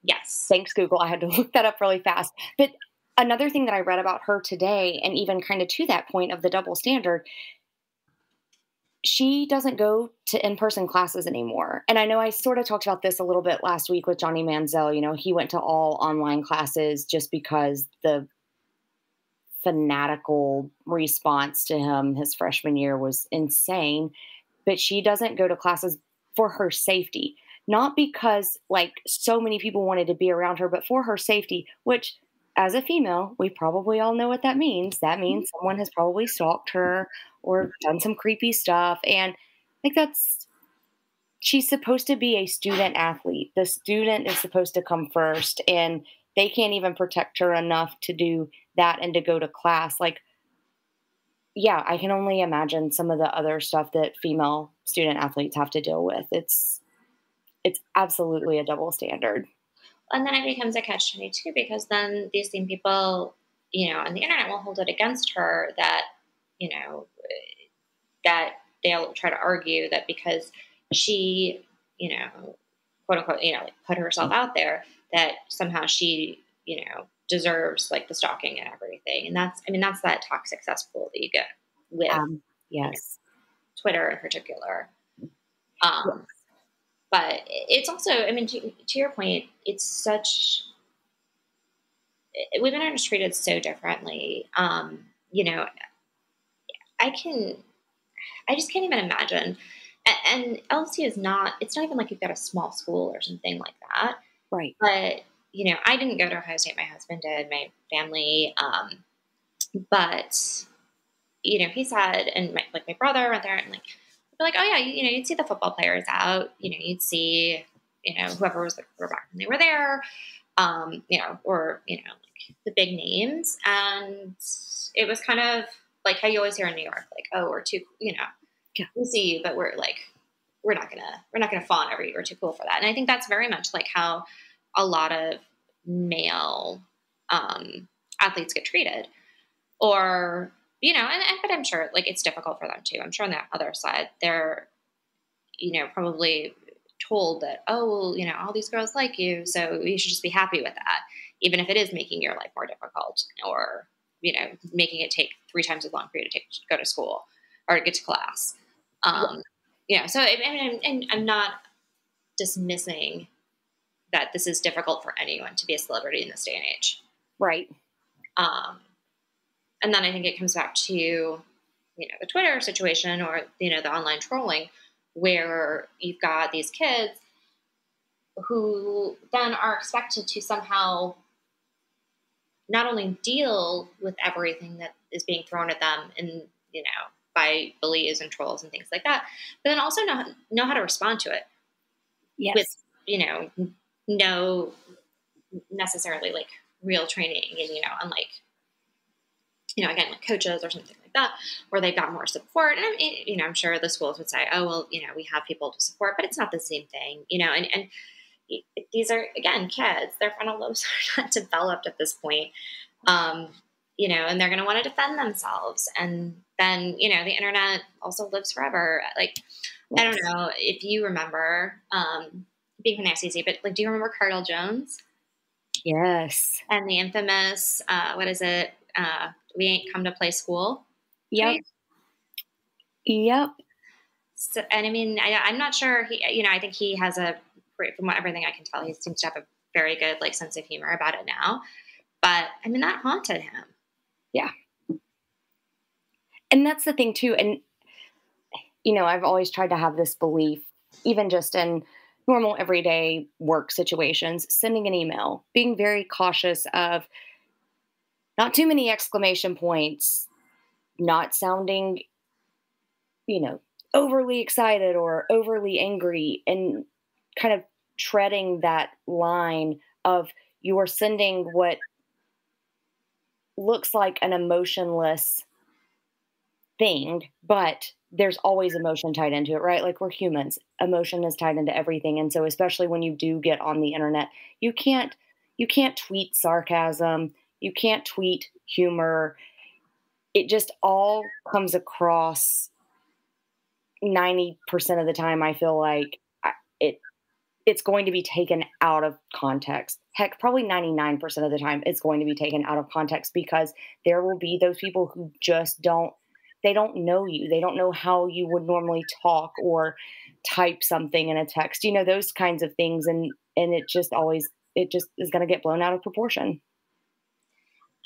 Yes. Thanks google. I had to look that up really fast. But another thing that I read about her today, and even kind of to that point of the double standard, she doesn't go to in person classes anymore. And I know I sort of talked about this a little bit last week with Johnny Manziel. You know, he went to all online classes just because the fanatical response to him his freshman year was insane. But she doesn't go to classes for her safety, not because like so many people wanted to be around her, but for her safety, which as a female, we probably all know what that means. That means mm-hmm. someone has probably stalked her or done some creepy stuff. And like that's, she's supposed to be a student athlete. The student is supposed to come first, and they can't even protect her enough to do that and to go to class. Like, yeah, I can only imagine some of the other stuff that female student athletes have to deal with. It's, it's absolutely a double standard and then it becomes a catch 22 because then these same people you know on the internet will hold it against her that you know that they'll try to argue that because she you know quote unquote you know like put herself out there that somehow she you know deserves like the stalking and everything. And that's i mean that's that toxic cesspool that you get with um, yes. You know, twitter in particular. Um, but it's also i mean to, to your point it's such women are treated so differently um, you know i can i just can't even imagine and, and lsu is not it's not even like you've got a small school or something like that right but you know, I didn't go to Ohio State. My husband did. My family, um, but you know, he said, and my, like my brother went there, and like, like, oh yeah, you, you know, you'd see the football players out. You know, you'd see, you know, whoever was the quarterback when they were there, um, you know, or you know, like the big names, and it was kind of like how you always hear in New York, like, oh, we're too, you know, yeah. we see you, but we're like, we're not gonna, we're not gonna fawn over you. We're too cool for that. And I think that's very much like how a lot of male um, athletes get treated, or you know, and, and but I'm sure like it's difficult for them too. I'm sure on the other side, they're you know probably told that oh well, you know all these girls like you, so you should just be happy with that, even if it is making your life more difficult or you know making it take three times as long for you to take to go to school or to get to class. Um, yeah. So I mean, and I'm not dismissing that this is difficult for anyone to be a celebrity in this day and age. Right. Um, and then I think it comes back to you know the Twitter situation or you know the online trolling, where you've got these kids who then are expected to somehow not only deal with everything that is being thrown at them and you know by bullies and trolls and things like that, but then also know know how to respond to it. Yes. With you know no necessarily like real training and you know unlike you know again like coaches or something like that where they've got more support and you know i'm sure the schools would say oh well you know we have people to support but it's not the same thing you know and, and these are again kids their frontal lobes are not developed at this point um, you know and they're going to want to defend themselves and then you know the internet also lives forever like i don't know if you remember um, being from the SEC, but like, do you remember Cardale Jones? Yes. And the infamous, uh, what is it? Uh, we ain't come to play school. Yep. Right? Yep. So, and I mean, I, am not sure. He, you know, I think he has a, from what, everything I can tell, he seems to have a very good like sense of humor about it now. But I mean, that haunted him. Yeah. And that's the thing too. And you know, I've always tried to have this belief, even just in normal everyday work situations, sending an email, being very cautious of not too many exclamation points, not sounding, you know, overly excited or overly angry, and kind of treading that line of you're sending what looks like an emotionless thing, but there's always emotion tied into it, right? Like we're humans. Emotion is tied into everything. And so especially when you do get on the internet, you can't you can't tweet sarcasm, you can't tweet humor. It just all comes across 90% of the time I feel like it it's going to be taken out of context. Heck, probably 99% of the time it's going to be taken out of context because there will be those people who just don't they don't know you. They don't know how you would normally talk or type something in a text. You know, those kinds of things and and it just always it just is going to get blown out of proportion.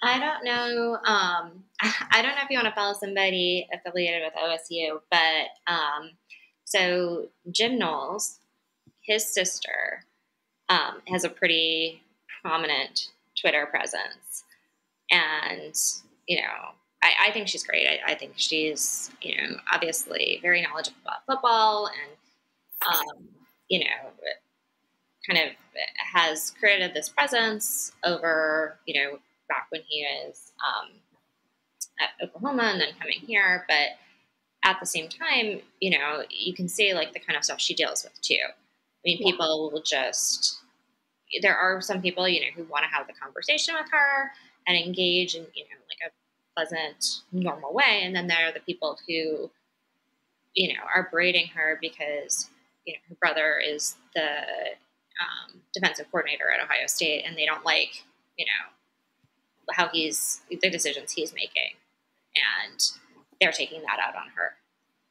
I don't know. Um, I don't know if you want to follow somebody affiliated with OSU, but um, so Jim Knowles, his sister, um, has a pretty prominent Twitter presence, and you know I, I think she's great. I, I, think she's, you know, obviously very knowledgeable about football and, um, you know, kind of has created this presence over, you know, back when he was um, at Oklahoma and then coming here. But at the same time, you know, you can see like the kind of stuff she deals with too. I mean, yeah. people will just, there are some people, you know, who want to have the conversation with her and engage in, you know, like a pleasant, normal way. And then there are the people who, you know, are braiding her because, you know, her brother is the um, defensive coordinator at Ohio State and they don't like, you know, how he's, the decisions he's making. And they're taking that out on her.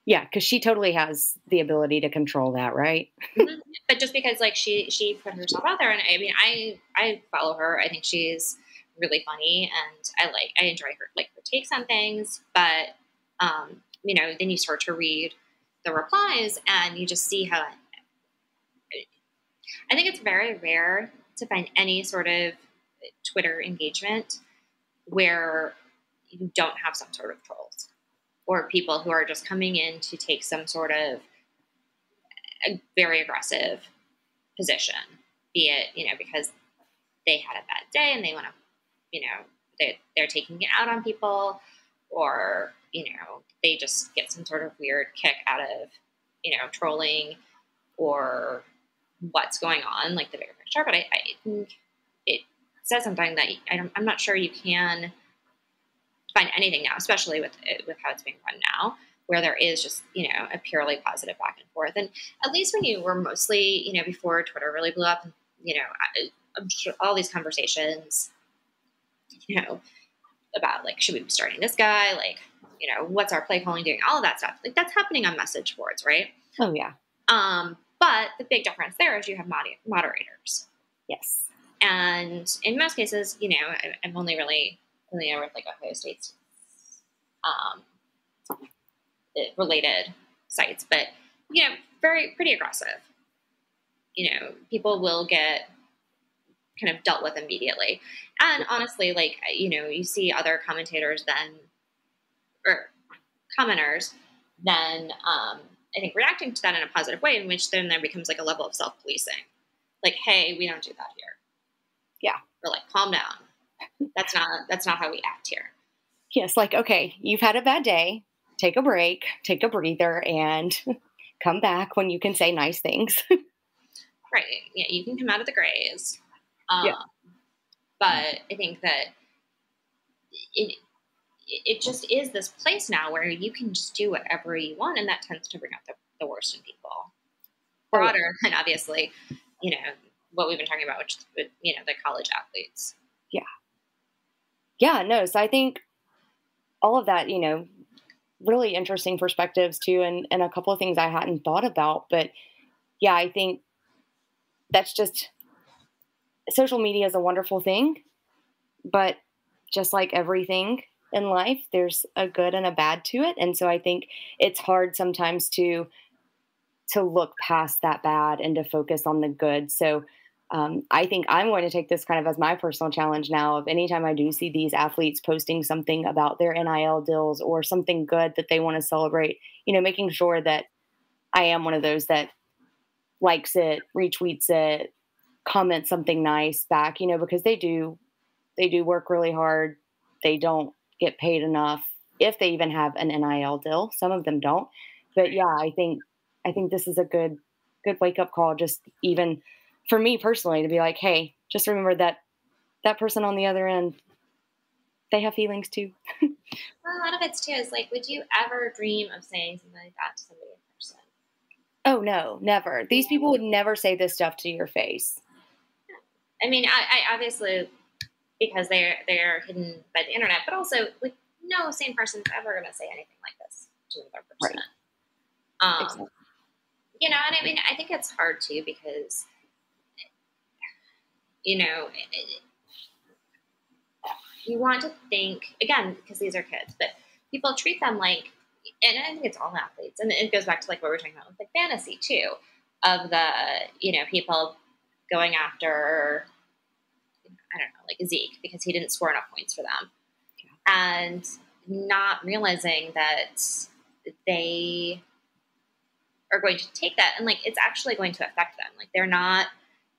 Yeah, because she totally has the ability to control that, right? mm-hmm. But just because like she she put herself out there, and I mean, I I follow her. I think she's really funny and I like I enjoy her like her takes on things, but um, you know, then you start to read the replies and you just see how I think it's very rare to find any sort of Twitter engagement where you don't have some sort of trolls or people who are just coming in to take some sort of a very aggressive position, be it, you know, because they had a bad day and they want to, you know, they, they're taking it out on people or, you know, they just get some sort of weird kick out of, you know, trolling or what's going on, like the bigger picture. But I, I think says something that I don't, I'm not sure you can find anything now, especially with with how it's being run now, where there is just you know a purely positive back and forth. And at least when you were mostly you know before Twitter really blew up, you know, I'm sure all these conversations, you know, about like should we be starting this guy, like you know, what's our play calling doing, all of that stuff. Like that's happening on message boards, right? Oh yeah. Um, but the big difference there is you have mod- moderators. Yes. And in most cases, you know, I, I'm only really familiar with like Ohio State's um, related sites, but you know, very pretty aggressive. You know, people will get kind of dealt with immediately. And honestly, like you know, you see other commentators then or commenters then um, I think reacting to that in a positive way, in which then there becomes like a level of self policing. Like, hey, we don't do that here. Yeah. Or like, calm down that's not that's not how we act here. Yes, like okay, you've had a bad day. Take a break, take a breather, and come back when you can say nice things. right. Yeah, you can come out of the grays. Um, yeah. But I think that it it just is this place now where you can just do whatever you want, and that tends to bring out the, the worst in people. Broader, and obviously, you know what we've been talking about, which you know the college athletes. Yeah. Yeah no so i think all of that you know really interesting perspectives too and and a couple of things i hadn't thought about but yeah i think that's just social media is a wonderful thing but just like everything in life there's a good and a bad to it and so i think it's hard sometimes to to look past that bad and to focus on the good so um, I think I'm going to take this kind of as my personal challenge now of anytime I do see these athletes posting something about their NIL deals or something good that they want to celebrate, you know, making sure that I am one of those that likes it, retweets it, comments something nice back, you know, because they do they do work really hard. They don't get paid enough if they even have an NIL deal. Some of them don't. But yeah, I think I think this is a good good wake up call just even for me personally to be like, hey, just remember that that person on the other end, they have feelings too. well, a lot of it's too is like, would you ever dream of saying something like that to somebody in person? Oh no, never. These people would never say this stuff to your face. I mean, I, I obviously because they're they're hidden by the internet, but also like no sane person's ever going to say anything like this to another person. Right. Um, exactly. You know, and I mean, I think it's hard too because you know, you want to think again because these are kids, but people treat them like, and I think it's all athletes, and it goes back to like what we are talking about with like fantasy too, of the you know people going after I don't know like Zeke because he didn't score enough points for them, and not realizing that they are going to take that and like it's actually going to affect them. Like they're not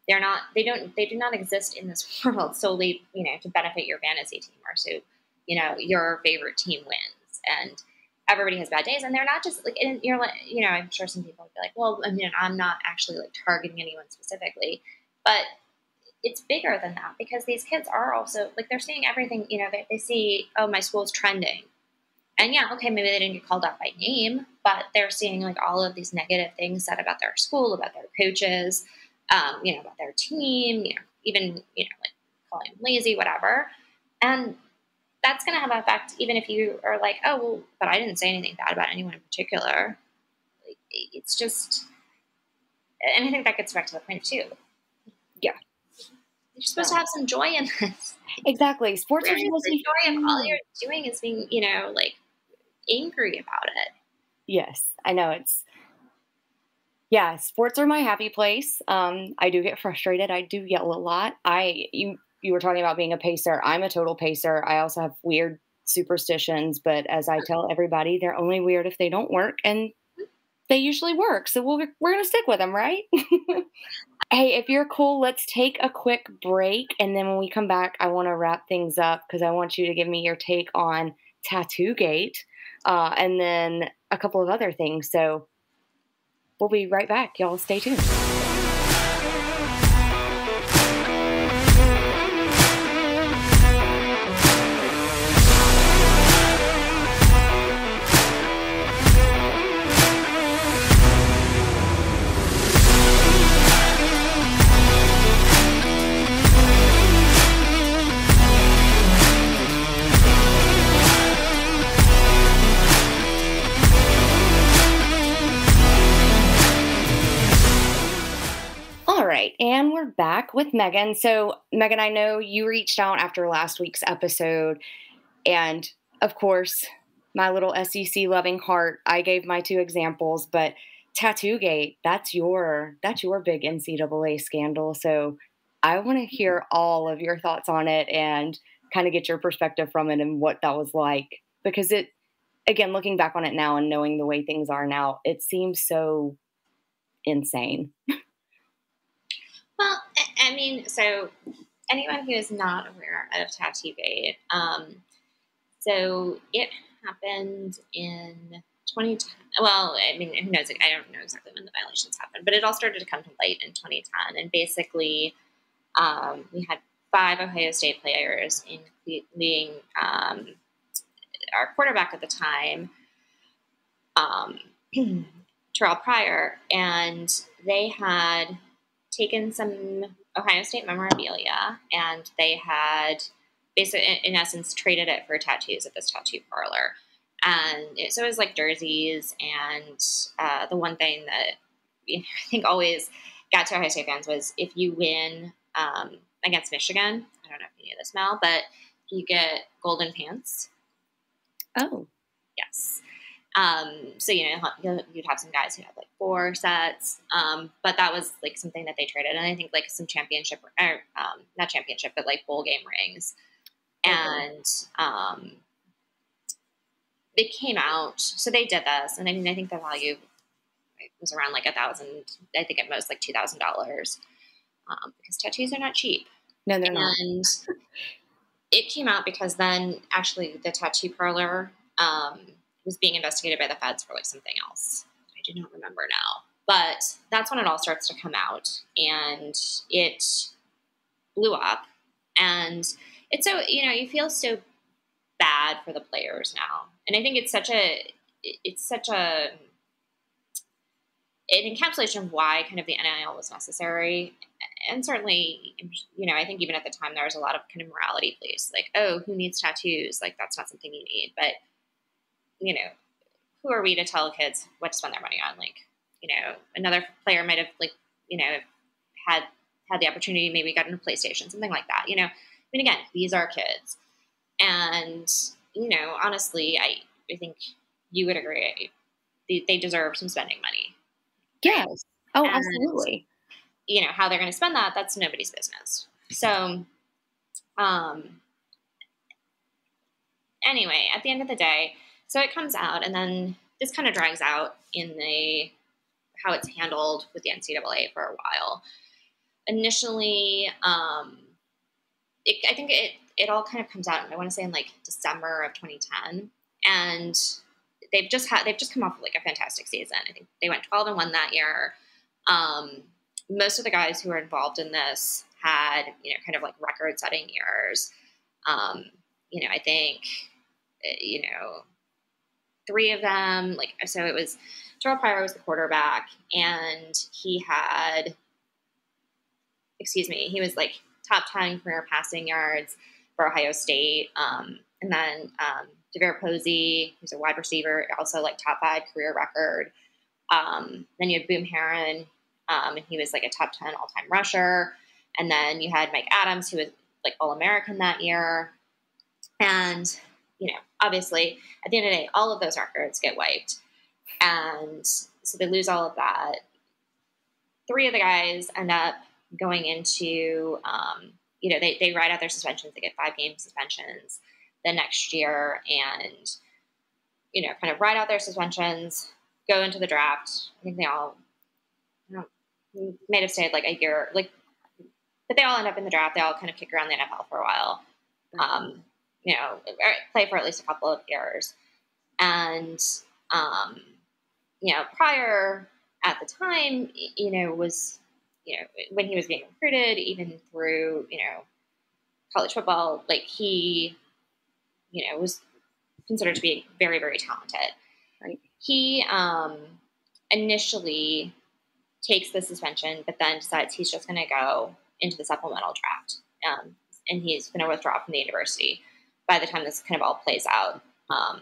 they're not they don't they do not exist in this world solely you know to benefit your fantasy team or so you know your favorite team wins. And everybody has bad days and they're not just like and you're like you know i'm sure some people would be like well i mean i'm not actually like targeting anyone specifically. But it's bigger than that because these kids are also like they're seeing everything you know they, they see oh my school's trending. And yeah okay maybe they didn't get called out by name but they're seeing like all of these negative things said about their school about their coaches um, you know, about their team, you know, even, you know, like calling them lazy, whatever. And that's going to have an effect even if you are like, oh, well, but I didn't say anything bad about anyone in particular. It's just, and I think that gets back to the point too. Yeah. You're supposed yeah. to have some joy in this. Exactly. Sports are supposed to be joy if all you're doing is being, you know, like angry about it. Yes, I know it's Yeah, sports are my happy place. Um, I do get frustrated. I do yell a lot. I you you were talking about being a pacer. I'm a total pacer. I also have weird superstitions, but as I tell everybody, they're only weird if they don't work, and they usually work. So we'll, we're going to stick with them, right? hey, if you're cool, let's take a quick break. And then when we come back, I want to wrap things up because I want you to give me your take on Tattoo Gate uh, and then a couple of other things. So we'll be right back. Y'all stay tuned. Right. And we're back with Megan. So, Megan, I know you reached out after last week's episode. And of course, my little SEC loving heart, I gave my two examples, but Tattoo Gate, that's your that's your big NCAA scandal. So I want to hear all of your thoughts on it and kind of get your perspective from it and what that was like. Because it again, looking back on it now and knowing the way things are now, it seems so insane. I mean, so anyone who is not aware of Tattoo Gate, um, so it happened in 2010. Well, I mean, who knows? I don't know exactly when the violations happened, but it all started to come to light in 2010. And basically, um, we had five Ohio State players, including um, our quarterback at the time, um, Terrell Pryor, and they had taken some Ohio State memorabilia and they had basically, in essence, traded it for tattoos at this tattoo parlor. And it, so it was like jerseys. And uh, the one thing that you know, I think always got to Ohio State fans was if you win um, against Michigan, I don't know if you knew this, Mel, but you get golden pants. Oh. Yes. Um, so you know you'd have some guys who had like four sets, um, but that was like something that they traded, and I think like some championship or um, not championship, but like bowl game rings, and um, they came out. So they did this, and I mean I think the value was around like a thousand. I think at most like two thousand dollars, um, because tattoos are not cheap. No, they're and not. And it came out because then actually the tattoo parlor. Um, was being investigated by the feds for like something else. I do not remember now. But that's when it all starts to come out and it blew up. And it's so, you know, you feel so bad for the players now. And I think it's such a, it's such a, an encapsulation of why kind of the NIL was necessary. And certainly, you know, I think even at the time there was a lot of kind of morality police, like, oh, who needs tattoos? Like, that's not something you need. But you know, who are we to tell kids what to spend their money on? Like, you know, another player might have like, you know, had had the opportunity, maybe got into PlayStation, something like that. You know, I mean, again, these are kids, and you know, honestly, I I think you would agree they, they deserve some spending money. Yes. Oh, and, absolutely. You know how they're going to spend that? That's nobody's business. So, um, anyway, at the end of the day, so it comes out, and then this kind of drags out in the how it's handled with the NCAA for a while. Initially, um, it, I think it it all kind of comes out. I want to say in like December of 2010, and they've just had they've just come off of like a fantastic season. I think they went 12 and one that year. Um, most of the guys who were involved in this had you know kind of like record setting years. Um, you know, I think eh, you know three of them. Like so, it was Terrell Pryor was the quarterback, and he had, excuse me, he was like top ten career passing yards for Ohio State, um, and then um, DeVier Posey, who's a wide receiver, also like top five career record. Um, then you had Boom Herron, um, and he was like a top ten all time rusher. And then you had Mike Adams, who was like All American that year. And you know, obviously, at the end of the day, all of those records get wiped. And so they lose all of that. three of the guys end up going into, um, you know, they, they ride out their suspensions. They get five game suspensions the next year and, you know, kind of ride out their suspensions, go into the draft. I think they all I may have stayed like a year, like, but they all end up in the draft. They all kind of kick around the NFL for a while. Um, you know, play for at least a couple of years. And, um, you know, Pryor at the time, you know, was, you know, when he was being recruited, even through, you know, college football, like he, you know, was considered to be very, very talented. Right. He um, initially takes the suspension, but then decides he's just going to go into the supplemental draft. Um, and he's going to withdraw from the university by the time this kind of all plays out um,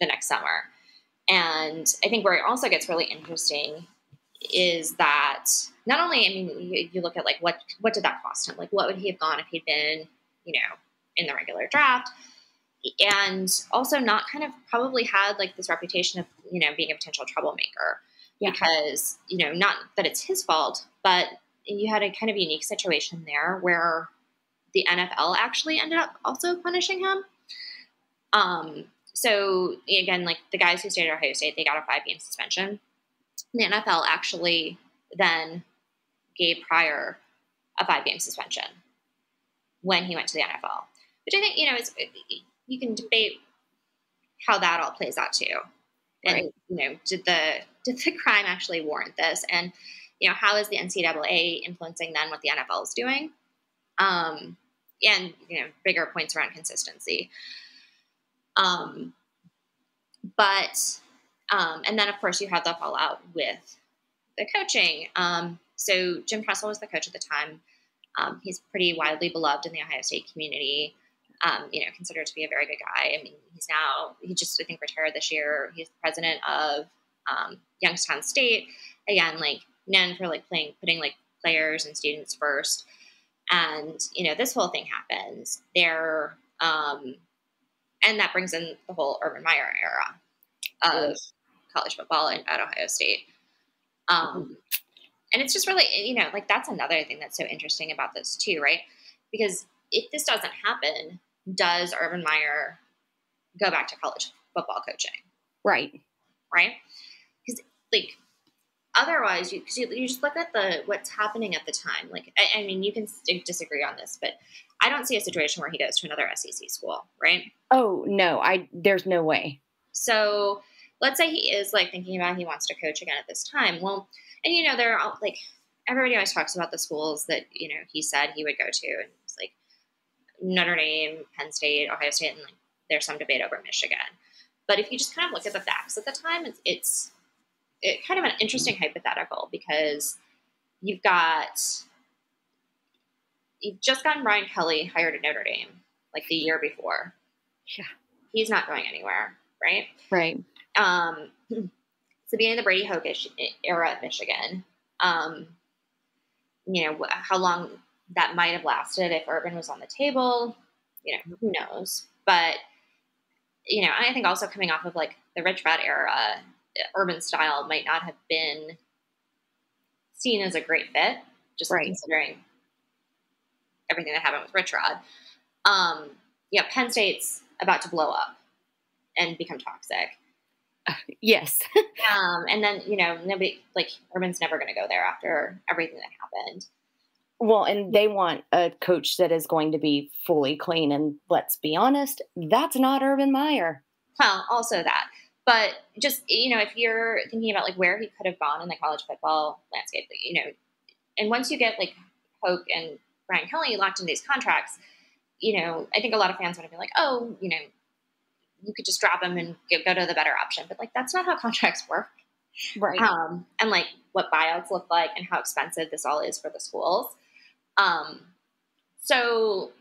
the next summer. And I think where it also gets really interesting is that not only, I mean, you, you, look at like what what did that cost him? Like, what would he have gone if he'd been, you know, in the regular draft? And also not kind of probably had like this reputation of, you know, being a potential troublemaker. Yeah. Because, you know, not that it's his fault, but you had a kind of unique situation there where the NFL actually ended up also punishing him. Um, so again, like the guys who stayed at Ohio State, they got a five game suspension. The NFL actually then gave Pryor a five game suspension when he went to the NFL, which I think you know is you can debate how that all plays out too, and right. you know did the did the crime actually warrant this, and you know how is the NCAA influencing then what the NFL is doing, um, and you know bigger points around consistency. Um, but um, and then of course you have the fallout with the coaching. Um, so Jim Tressel was the coach at the time. Um, he's pretty widely beloved in the Ohio State community. Um, you know, considered to be a very good guy. I mean, he's now he just I think retired this year. He's president of um, Youngstown State. Again, like known for like playing, putting like players and students first. And you know, this whole thing happens. There, um, and that brings in the whole Urban Meyer era of yes. college football at Ohio State. Um, mm-hmm. and it's just really, you know, like that's another thing that's so interesting about this too, right? Because if this doesn't happen, does Urban Meyer go back to college football coaching? Right. Right. Because like otherwise, you, cause you, you just look at the what's happening at the time. Like, I, I mean, you can disagree on this, but I don't see a situation where he goes to another SEC school, right? Oh no, I there's no way. So let's say he is like thinking about he wants to coach again at this time. Well, and you know, there are like everybody always talks about the schools that, you know, he said he would go to. And it's like Notre Dame, Penn State, Ohio State, and like there's some debate over Michigan. But if you just kind of look at the facts at the time, it's, it's it, kind of an interesting hypothetical because you've got you've just gotten Brian Kelly hired at Notre Dame like the year before. Yeah. He's not going anywhere, right? Right. Um, the beginning of the Brady Hoke era at Michigan. Um, you know, how long that might have lasted if Urban was on the table, you know, who knows? But, you know, I think also coming off of like the Rich Rod era, Urban style might not have been seen as a great fit, just right. considering everything that happened with Rich Rod. Um, yeah, Penn State's about to blow up and become toxic. yes. um, and then, you know, nobody, like, Urban's never going to go there after everything that happened. Well, and they want a coach that is going to be fully clean. And let's be honest, that's not Urban Meyer. Well, also that. But just, you know, if you're thinking about like where he could have gone in the college football landscape, you know, and once you get like Hoke and Brian Kelly locked in these contracts, you know, I think a lot of fans would have been like, oh, you know, you could just drop them and go to the better option. But like that's not how contracts work. Right. Um, and like what buyouts look like and how expensive this all is for the schools. Um, so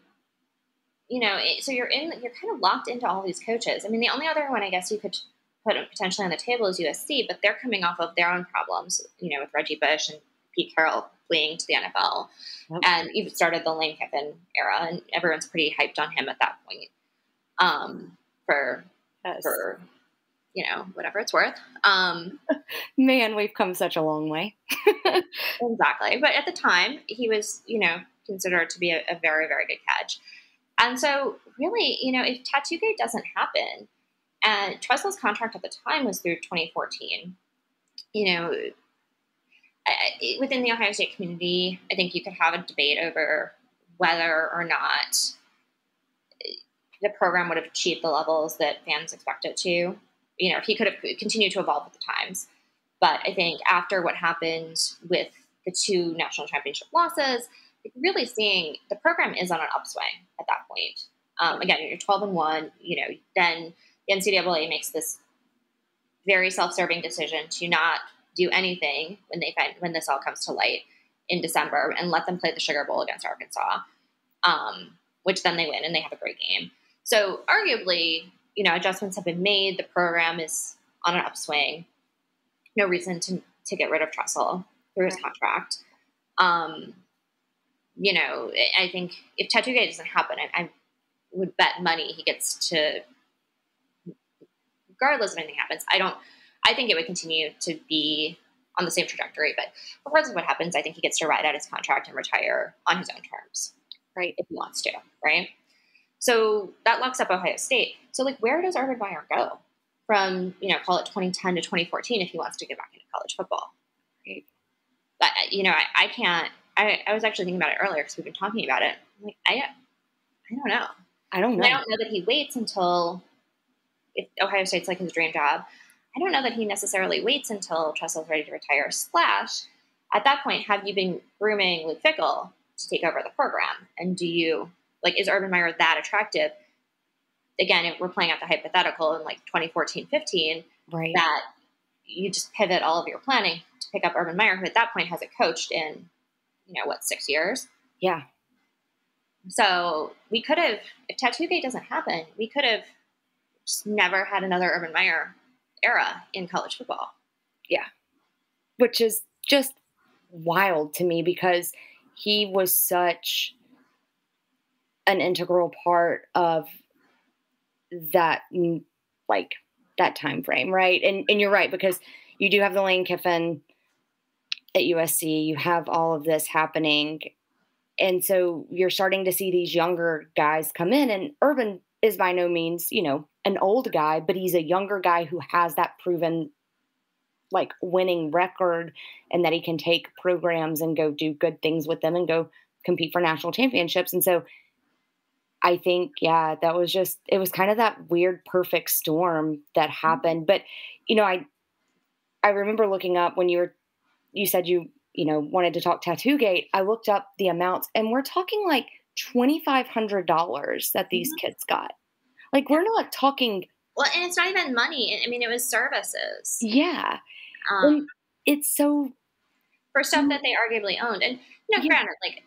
you know, so you're in, you're kind of locked into all these coaches. I mean, the only other one I guess you could put potentially on the table is USC, but they're coming off of their own problems, you know, with Reggie Bush and Pete Carroll fleeing to the NFL, and even started the Lane Kiffin era, and everyone's pretty hyped on him at that point. Um, for yes. for you know, whatever it's worth. Um, Man, we've come such a long way. exactly. But at the time, he was, you know, considered to be a, a very, very good catch. And so, really, you know, if Tattoo doesn't happen, and Tressel's contract at the time was through 2014, you know, within the Ohio State community, I think you could have a debate over whether or not the program would have achieved the levels that fans expect it to. You know, if he could have continued to evolve with the times. But I think after what happened with the two national championship losses, really seeing the program is on an upswing at that point. Um, again, you're 12 and one. You know, then the NCAA makes this very self-serving decision to not do anything when they find when this all comes to light in December and let them play the Sugar Bowl against Arkansas, um, which then they win and they have a great game. So arguably, you know, adjustments have been made. The program is on an upswing. No reason to to get rid of Tressel through his contract. Um, you know, I think if Tattoo Gate doesn't happen, I, I would bet money he gets to, regardless of anything happens. I don't. I think it would continue to be on the same trajectory. But regardless of what happens, I think he gets to ride out his contract and retire on his own terms, right? If he wants to, right? So that locks up Ohio State. So like, where does Urban Meyer go from you know call it 2010 to 2014 if he wants to get back into college football? Right. But uh, you know, I, I can't. I, I was actually thinking about it earlier because we've been talking about it. I'm like I, I don't know. I don't know. I don't know that he waits until if Ohio State's like his dream job. I don't know that he necessarily waits until Tressel's ready to retire. Slash, at that point, have you been grooming Luke Fickell to take over the program? And do you like is Urban Meyer that attractive? Again, if we're playing out the hypothetical in like 2014, 15, right? That you just pivot all of your planning to pick up Urban Meyer, who at that point hasn't coached in, you know, what six years? Yeah. So we could have, if Tattoo Gate doesn't happen, we could have just never had another Urban Meyer era in college football. Yeah. Which is just wild to me because he was such an integral part of that mm, like that time frame, right? And and you're right because you do have the Lane Kiffin at USC, you have all of this happening. And so you're starting to see these younger guys come in and Urban is by no means, you know, an old guy, but he's a younger guy who has that proven like winning record and that he can take programs and go do good things with them and go compete for national championships. And so I think, yeah, that was just, it was kind of that weird perfect storm that mm-hmm. happened. But, you know, I, I remember looking up when you were, you said you, you know, wanted to talk Tattoo Gate. I looked up the amounts and we're talking like $2,500 that these mm-hmm. kids got. Like, we're not talking. Well, and it's not even money. I mean, it was services. Yeah. Um, it's so. For stuff that they arguably owned. And, you know, yeah. granted, like,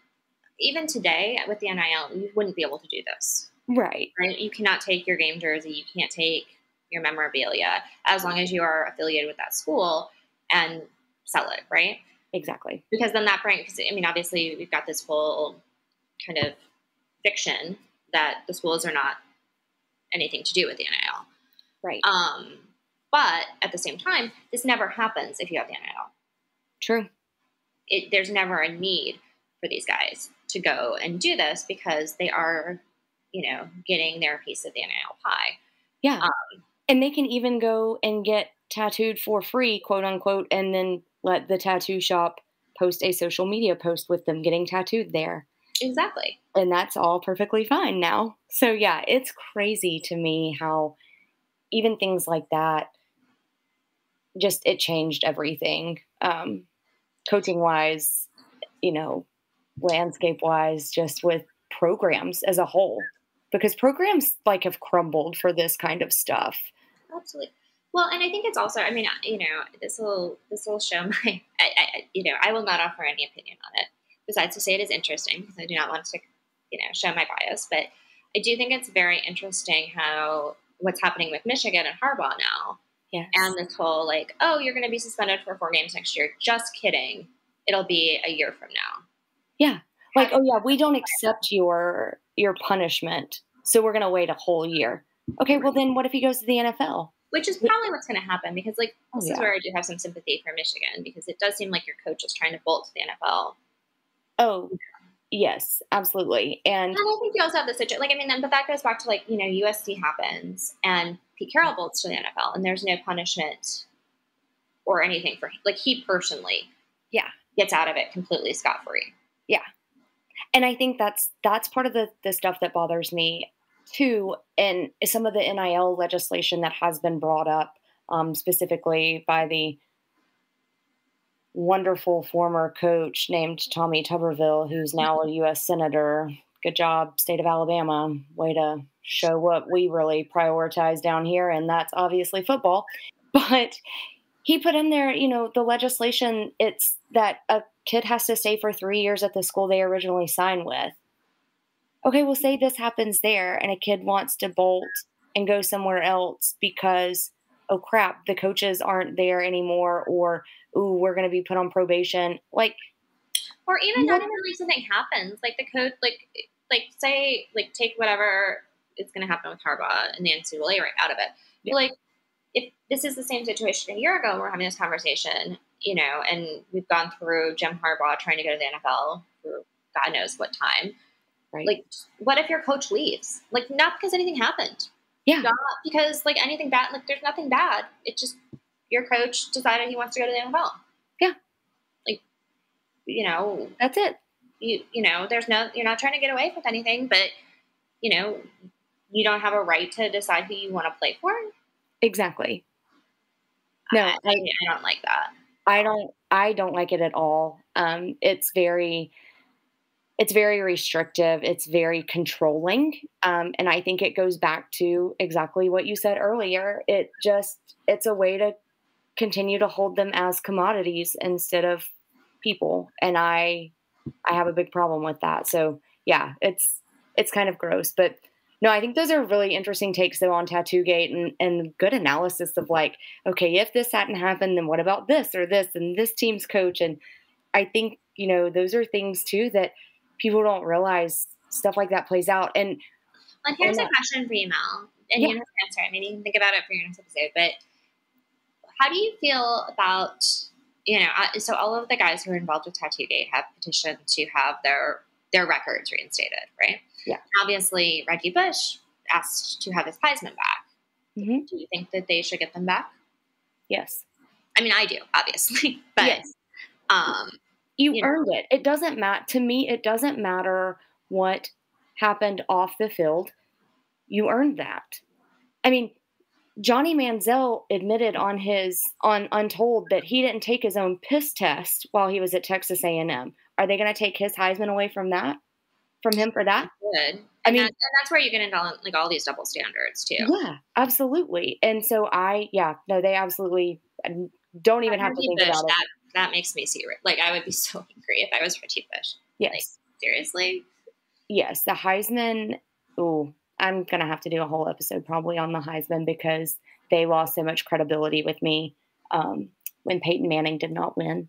even today with the NIL, you wouldn't be able to do this. Right. Right. You cannot take your game jersey. You can't take your memorabilia as long as you are affiliated with that school and sell it. Right. Exactly. Because then that brings, I mean, obviously, we've got this whole kind of fiction that the schools are not anything to do with the NIL. Right. Um, but at the same time, this never happens if you have the NIL. True. It, there's never a need for these guys to go and do this because they are, you know, getting their piece of the NIL pie. Yeah. Um, and they can even go and get tattooed for free, quote unquote, and then let the tattoo shop post a social media post with them getting tattooed there. Exactly. And that's all perfectly fine now. So, yeah, it's crazy to me how even things like that just it changed everything. Um, coaching wise, you know, landscape wise, just with programs as a whole, because programs like have crumbled for this kind of stuff. Absolutely. Well, and I think it's also, I mean, you know, this will this will show my, I, I, you know, I will not offer any opinion on it besides to say it is interesting because I do not want to, you know, show my bias, but I do think it's very interesting how what's happening with Michigan and Harbaugh now. Yes. And this whole like, oh, you're going to be suspended for four games next year. Just kidding. It'll be a year from now. Yeah. Like, oh yeah, we don't accept your your punishment. So we're going to wait a whole year. Okay, well then what if he goes to the NFL? which is probably what's going to happen because, like, Oh, this yeah. is where I do have some sympathy for Michigan because it does seem like your coach is trying to bolt to the NFL. Oh, yes, absolutely. And And I think you also have the situation, like, I mean, then, but that goes back to, like, you know, USC happens and Pete Carroll bolts to the NFL and there's no punishment or anything for, like, he personally Yeah. gets out of it completely scot free. Yeah. And I think that's that's part of the the stuff that bothers me too, and some of the NIL legislation that has been brought up um, specifically by the wonderful former coach named Tommy Tuberville, who's mm-hmm. now a U.S. senator. Good job, state of Alabama. Way to show what we really prioritize down here, and that's obviously football. But he put in there, you know, the legislation. It's that a kid has to stay for three years at the school they originally signed with. Okay, well, say this happens there and a kid wants to bolt and go somewhere else because, oh crap, the coaches aren't there anymore, or, ooh, we're going to be put on probation. Like, Or even not even like something happens, like the coach, like, like say, like take whatever is going to happen with Harbaugh and the NCAA right out of it. Yeah. Like, if this is the same situation a year ago, and we're having this conversation, you know, and we've gone through Jim Harbaugh trying to go to the NFL for God knows what time. right? Like, what if your coach leaves? Like, not because anything happened. Yeah. Not because like anything bad. Like, there's nothing bad. It's just your coach decided he wants to go to the NFL. Yeah. Like, you know, that's it. you you know, there's no you're not trying to get away with anything, but you know, you don't have a right to decide who you want to play for. Exactly. No, I, I, I don't like that. I don't I don't like it at all. Um, it's very it's very restrictive. It's very controlling, um, and I think it goes back to exactly what you said earlier. It just it's a way to continue to hold them as commodities instead of people, and I I have a big problem with that. So yeah, it's it's kind of gross, but no, I think those are really interesting takes though on Tattoo Gate and and good analysis of like okay, if this hadn't happened, then what about this or this and this team's coach? And I think, you know, those are things too that people don't realize stuff like that plays out. And And here's Yeah. a question for you, Mel, and Yeah. you don't have to answer it. Maybe you can think about it for your next episode. But how do you feel about you know? So all of the guys who are involved with Tattoo Gate have petitioned to have their their records reinstated, right? Yeah. Obviously, Reggie Bush asked to have his Heisman back. Mhm. Do you think that they should get them back? yes, I mean, I do, obviously, but yes, um, you, you know. earned it. It doesn't matter to me. It doesn't matter what happened off the field. You earned that. I mean, Johnny Manziel admitted on his on Untold that he didn't take his own piss test while he was at Texas A&M. Are they going to take his Heisman away from that? From him for that? good. I And mean- that- and that's where you get into like all these double standards too. Yeah, absolutely. And so I, yeah, no, they absolutely don't even have to think Bush, about it. that that makes me see like I would be so angry if I was Reggie Bush. Yes, Seriously, yes, the Heisman. Ooh, I'm gonna have to do a whole episode probably on the Heisman because they lost so much credibility with me um, when Peyton Manning did not win.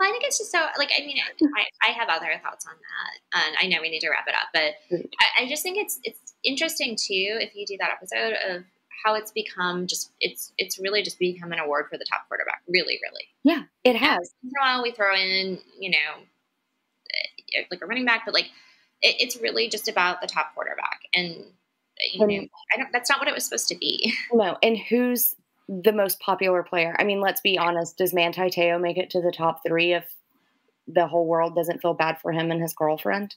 well, I think it's just so like I mean I, I have other thoughts on that, and I know we need to wrap it up, but Mm. I, I just think it's it's interesting too if you do that episode of how it's become just it's it's really just become an award for the top quarterback. Really, really. Yeah, it has. Once in a while we throw in you know eh, like a running back, but like it, it's really just about the top quarterback and. You know, And- I don't. That's not what it was supposed to be. No, and who's the most popular player? I mean, let's be honest. Does Manti Te'o make it to the top three if the whole world doesn't feel bad for him and his girlfriend?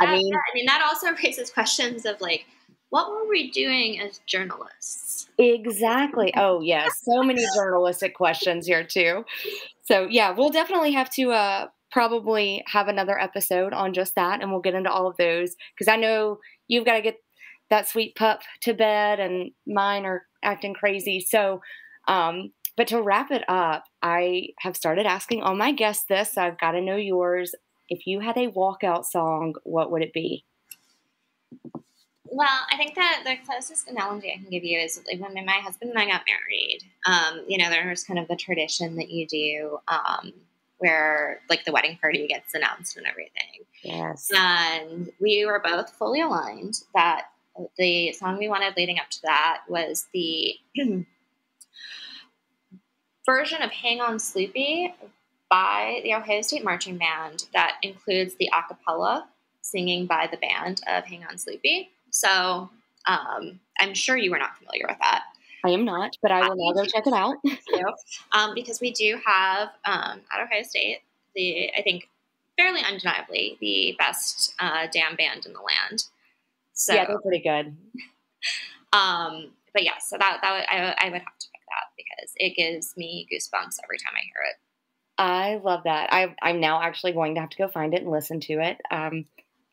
I mean- that- I mean, that also raises questions of like, what were we doing as journalists? Exactly. Oh, yes. So many journalistic questions here, too. So, yeah, we'll definitely have to uh, probably have another episode on just that, and we'll get into all of those because I know you've got to get that sweet pup to bed, and mine are acting crazy. So, um, but to wrap it up, I have started asking all my guests this. So I've got to know yours. If you had a walkout song, what would it be? Well, I think that the closest analogy I can give you is like when my husband and I got married. Um, you know, there's kind of the tradition that you do um, where like the wedding party gets announced and everything. Yes. And we were both fully aligned that the song we wanted leading up to that was the version of Hang On Sloopy by the Ohio State Marching Band that includes the a cappella singing by the band of Hang On Sloopy. So um, I'm sure you were not familiar with that. I am not, but I will now go check it out. um, because we do have um, at Ohio State the I think fairly undeniably the best uh, damn band in the land. So yeah, they're pretty good. um, but yeah, so that that would, I, I would have to pick that because it gives me goosebumps every time I hear it. I love that. I, I'm now actually going to have to go find it and listen to it. Um,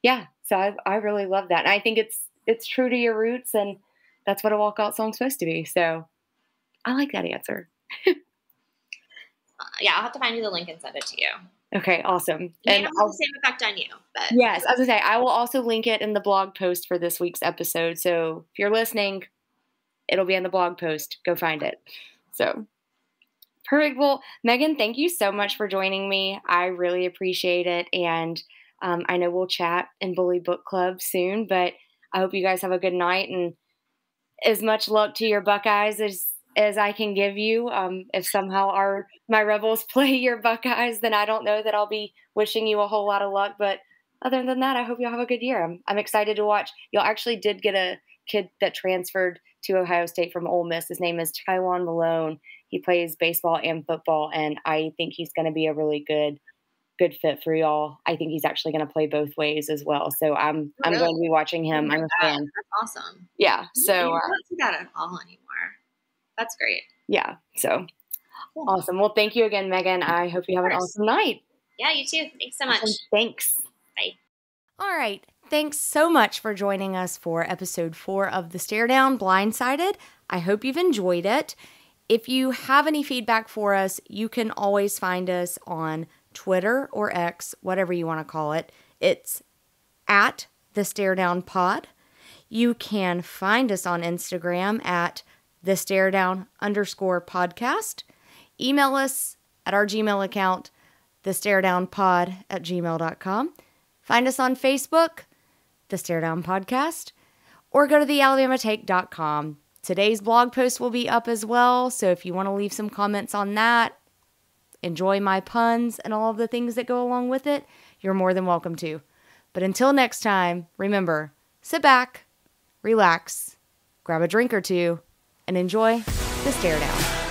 yeah, so I, I really love that. And I think it's it's true to your roots, and that's what a walkout song's supposed to be. So I like that answer. uh, yeah, I'll have to find you the link and send it to you. Okay, awesome. and have the same effect on you, but yes, as I say, I will also link it in the blog post for this week's episode. So if you're listening, it'll be in the blog post. Go find it. So perfect. Well, Megan, thank you so much for joining me. I really appreciate it, and um, I know we'll chat in Bully Book Club soon. But I hope you guys have a good night and as much luck to your Buckeyes as as I can give you. Um, if somehow our my Rebels play your Buckeyes, then I don't know that I'll be wishing you a whole lot of luck. But other than that, I hope you'll have a good year. I'm, I'm excited to watch. Y'all actually did get a kid that transferred to Ohio State from Ole Miss. His name is Tywone Malone. He plays baseball and football, and I think he's going to be a really good good fit for y'all. I think he's actually going to play both ways as well. So I'm really? I'm going to be watching him. I'm a fan. That's awesome. Yeah. So I uh don't see that at all anymore. That's great. Yeah. So cool. awesome. Well, thank you again, Megan. I hope you have an awesome night. Yeah, you too. Thanks so much. Awesome. Thanks. Bye. All right. Thanks so much for joining us for episode four of The Stare Down Blindsided. I hope you've enjoyed it. If you have any feedback for us, you can always find us on Twitter or X, whatever you want to call it. It's at The Stare Down Pod. You can find us on Instagram at the stare down underscore podcast. Email us at our Gmail account, the stare down pod at gmail.com. Find us on Facebook, the stare down podcast, or go to the alabamatake.com. Today's blog post will be up as well. So if you want to leave some comments on that, enjoy my puns and all of the things that go along with it, you're more than welcome to. But until next time, remember sit back, relax, grab a drink or two and enjoy the stare down.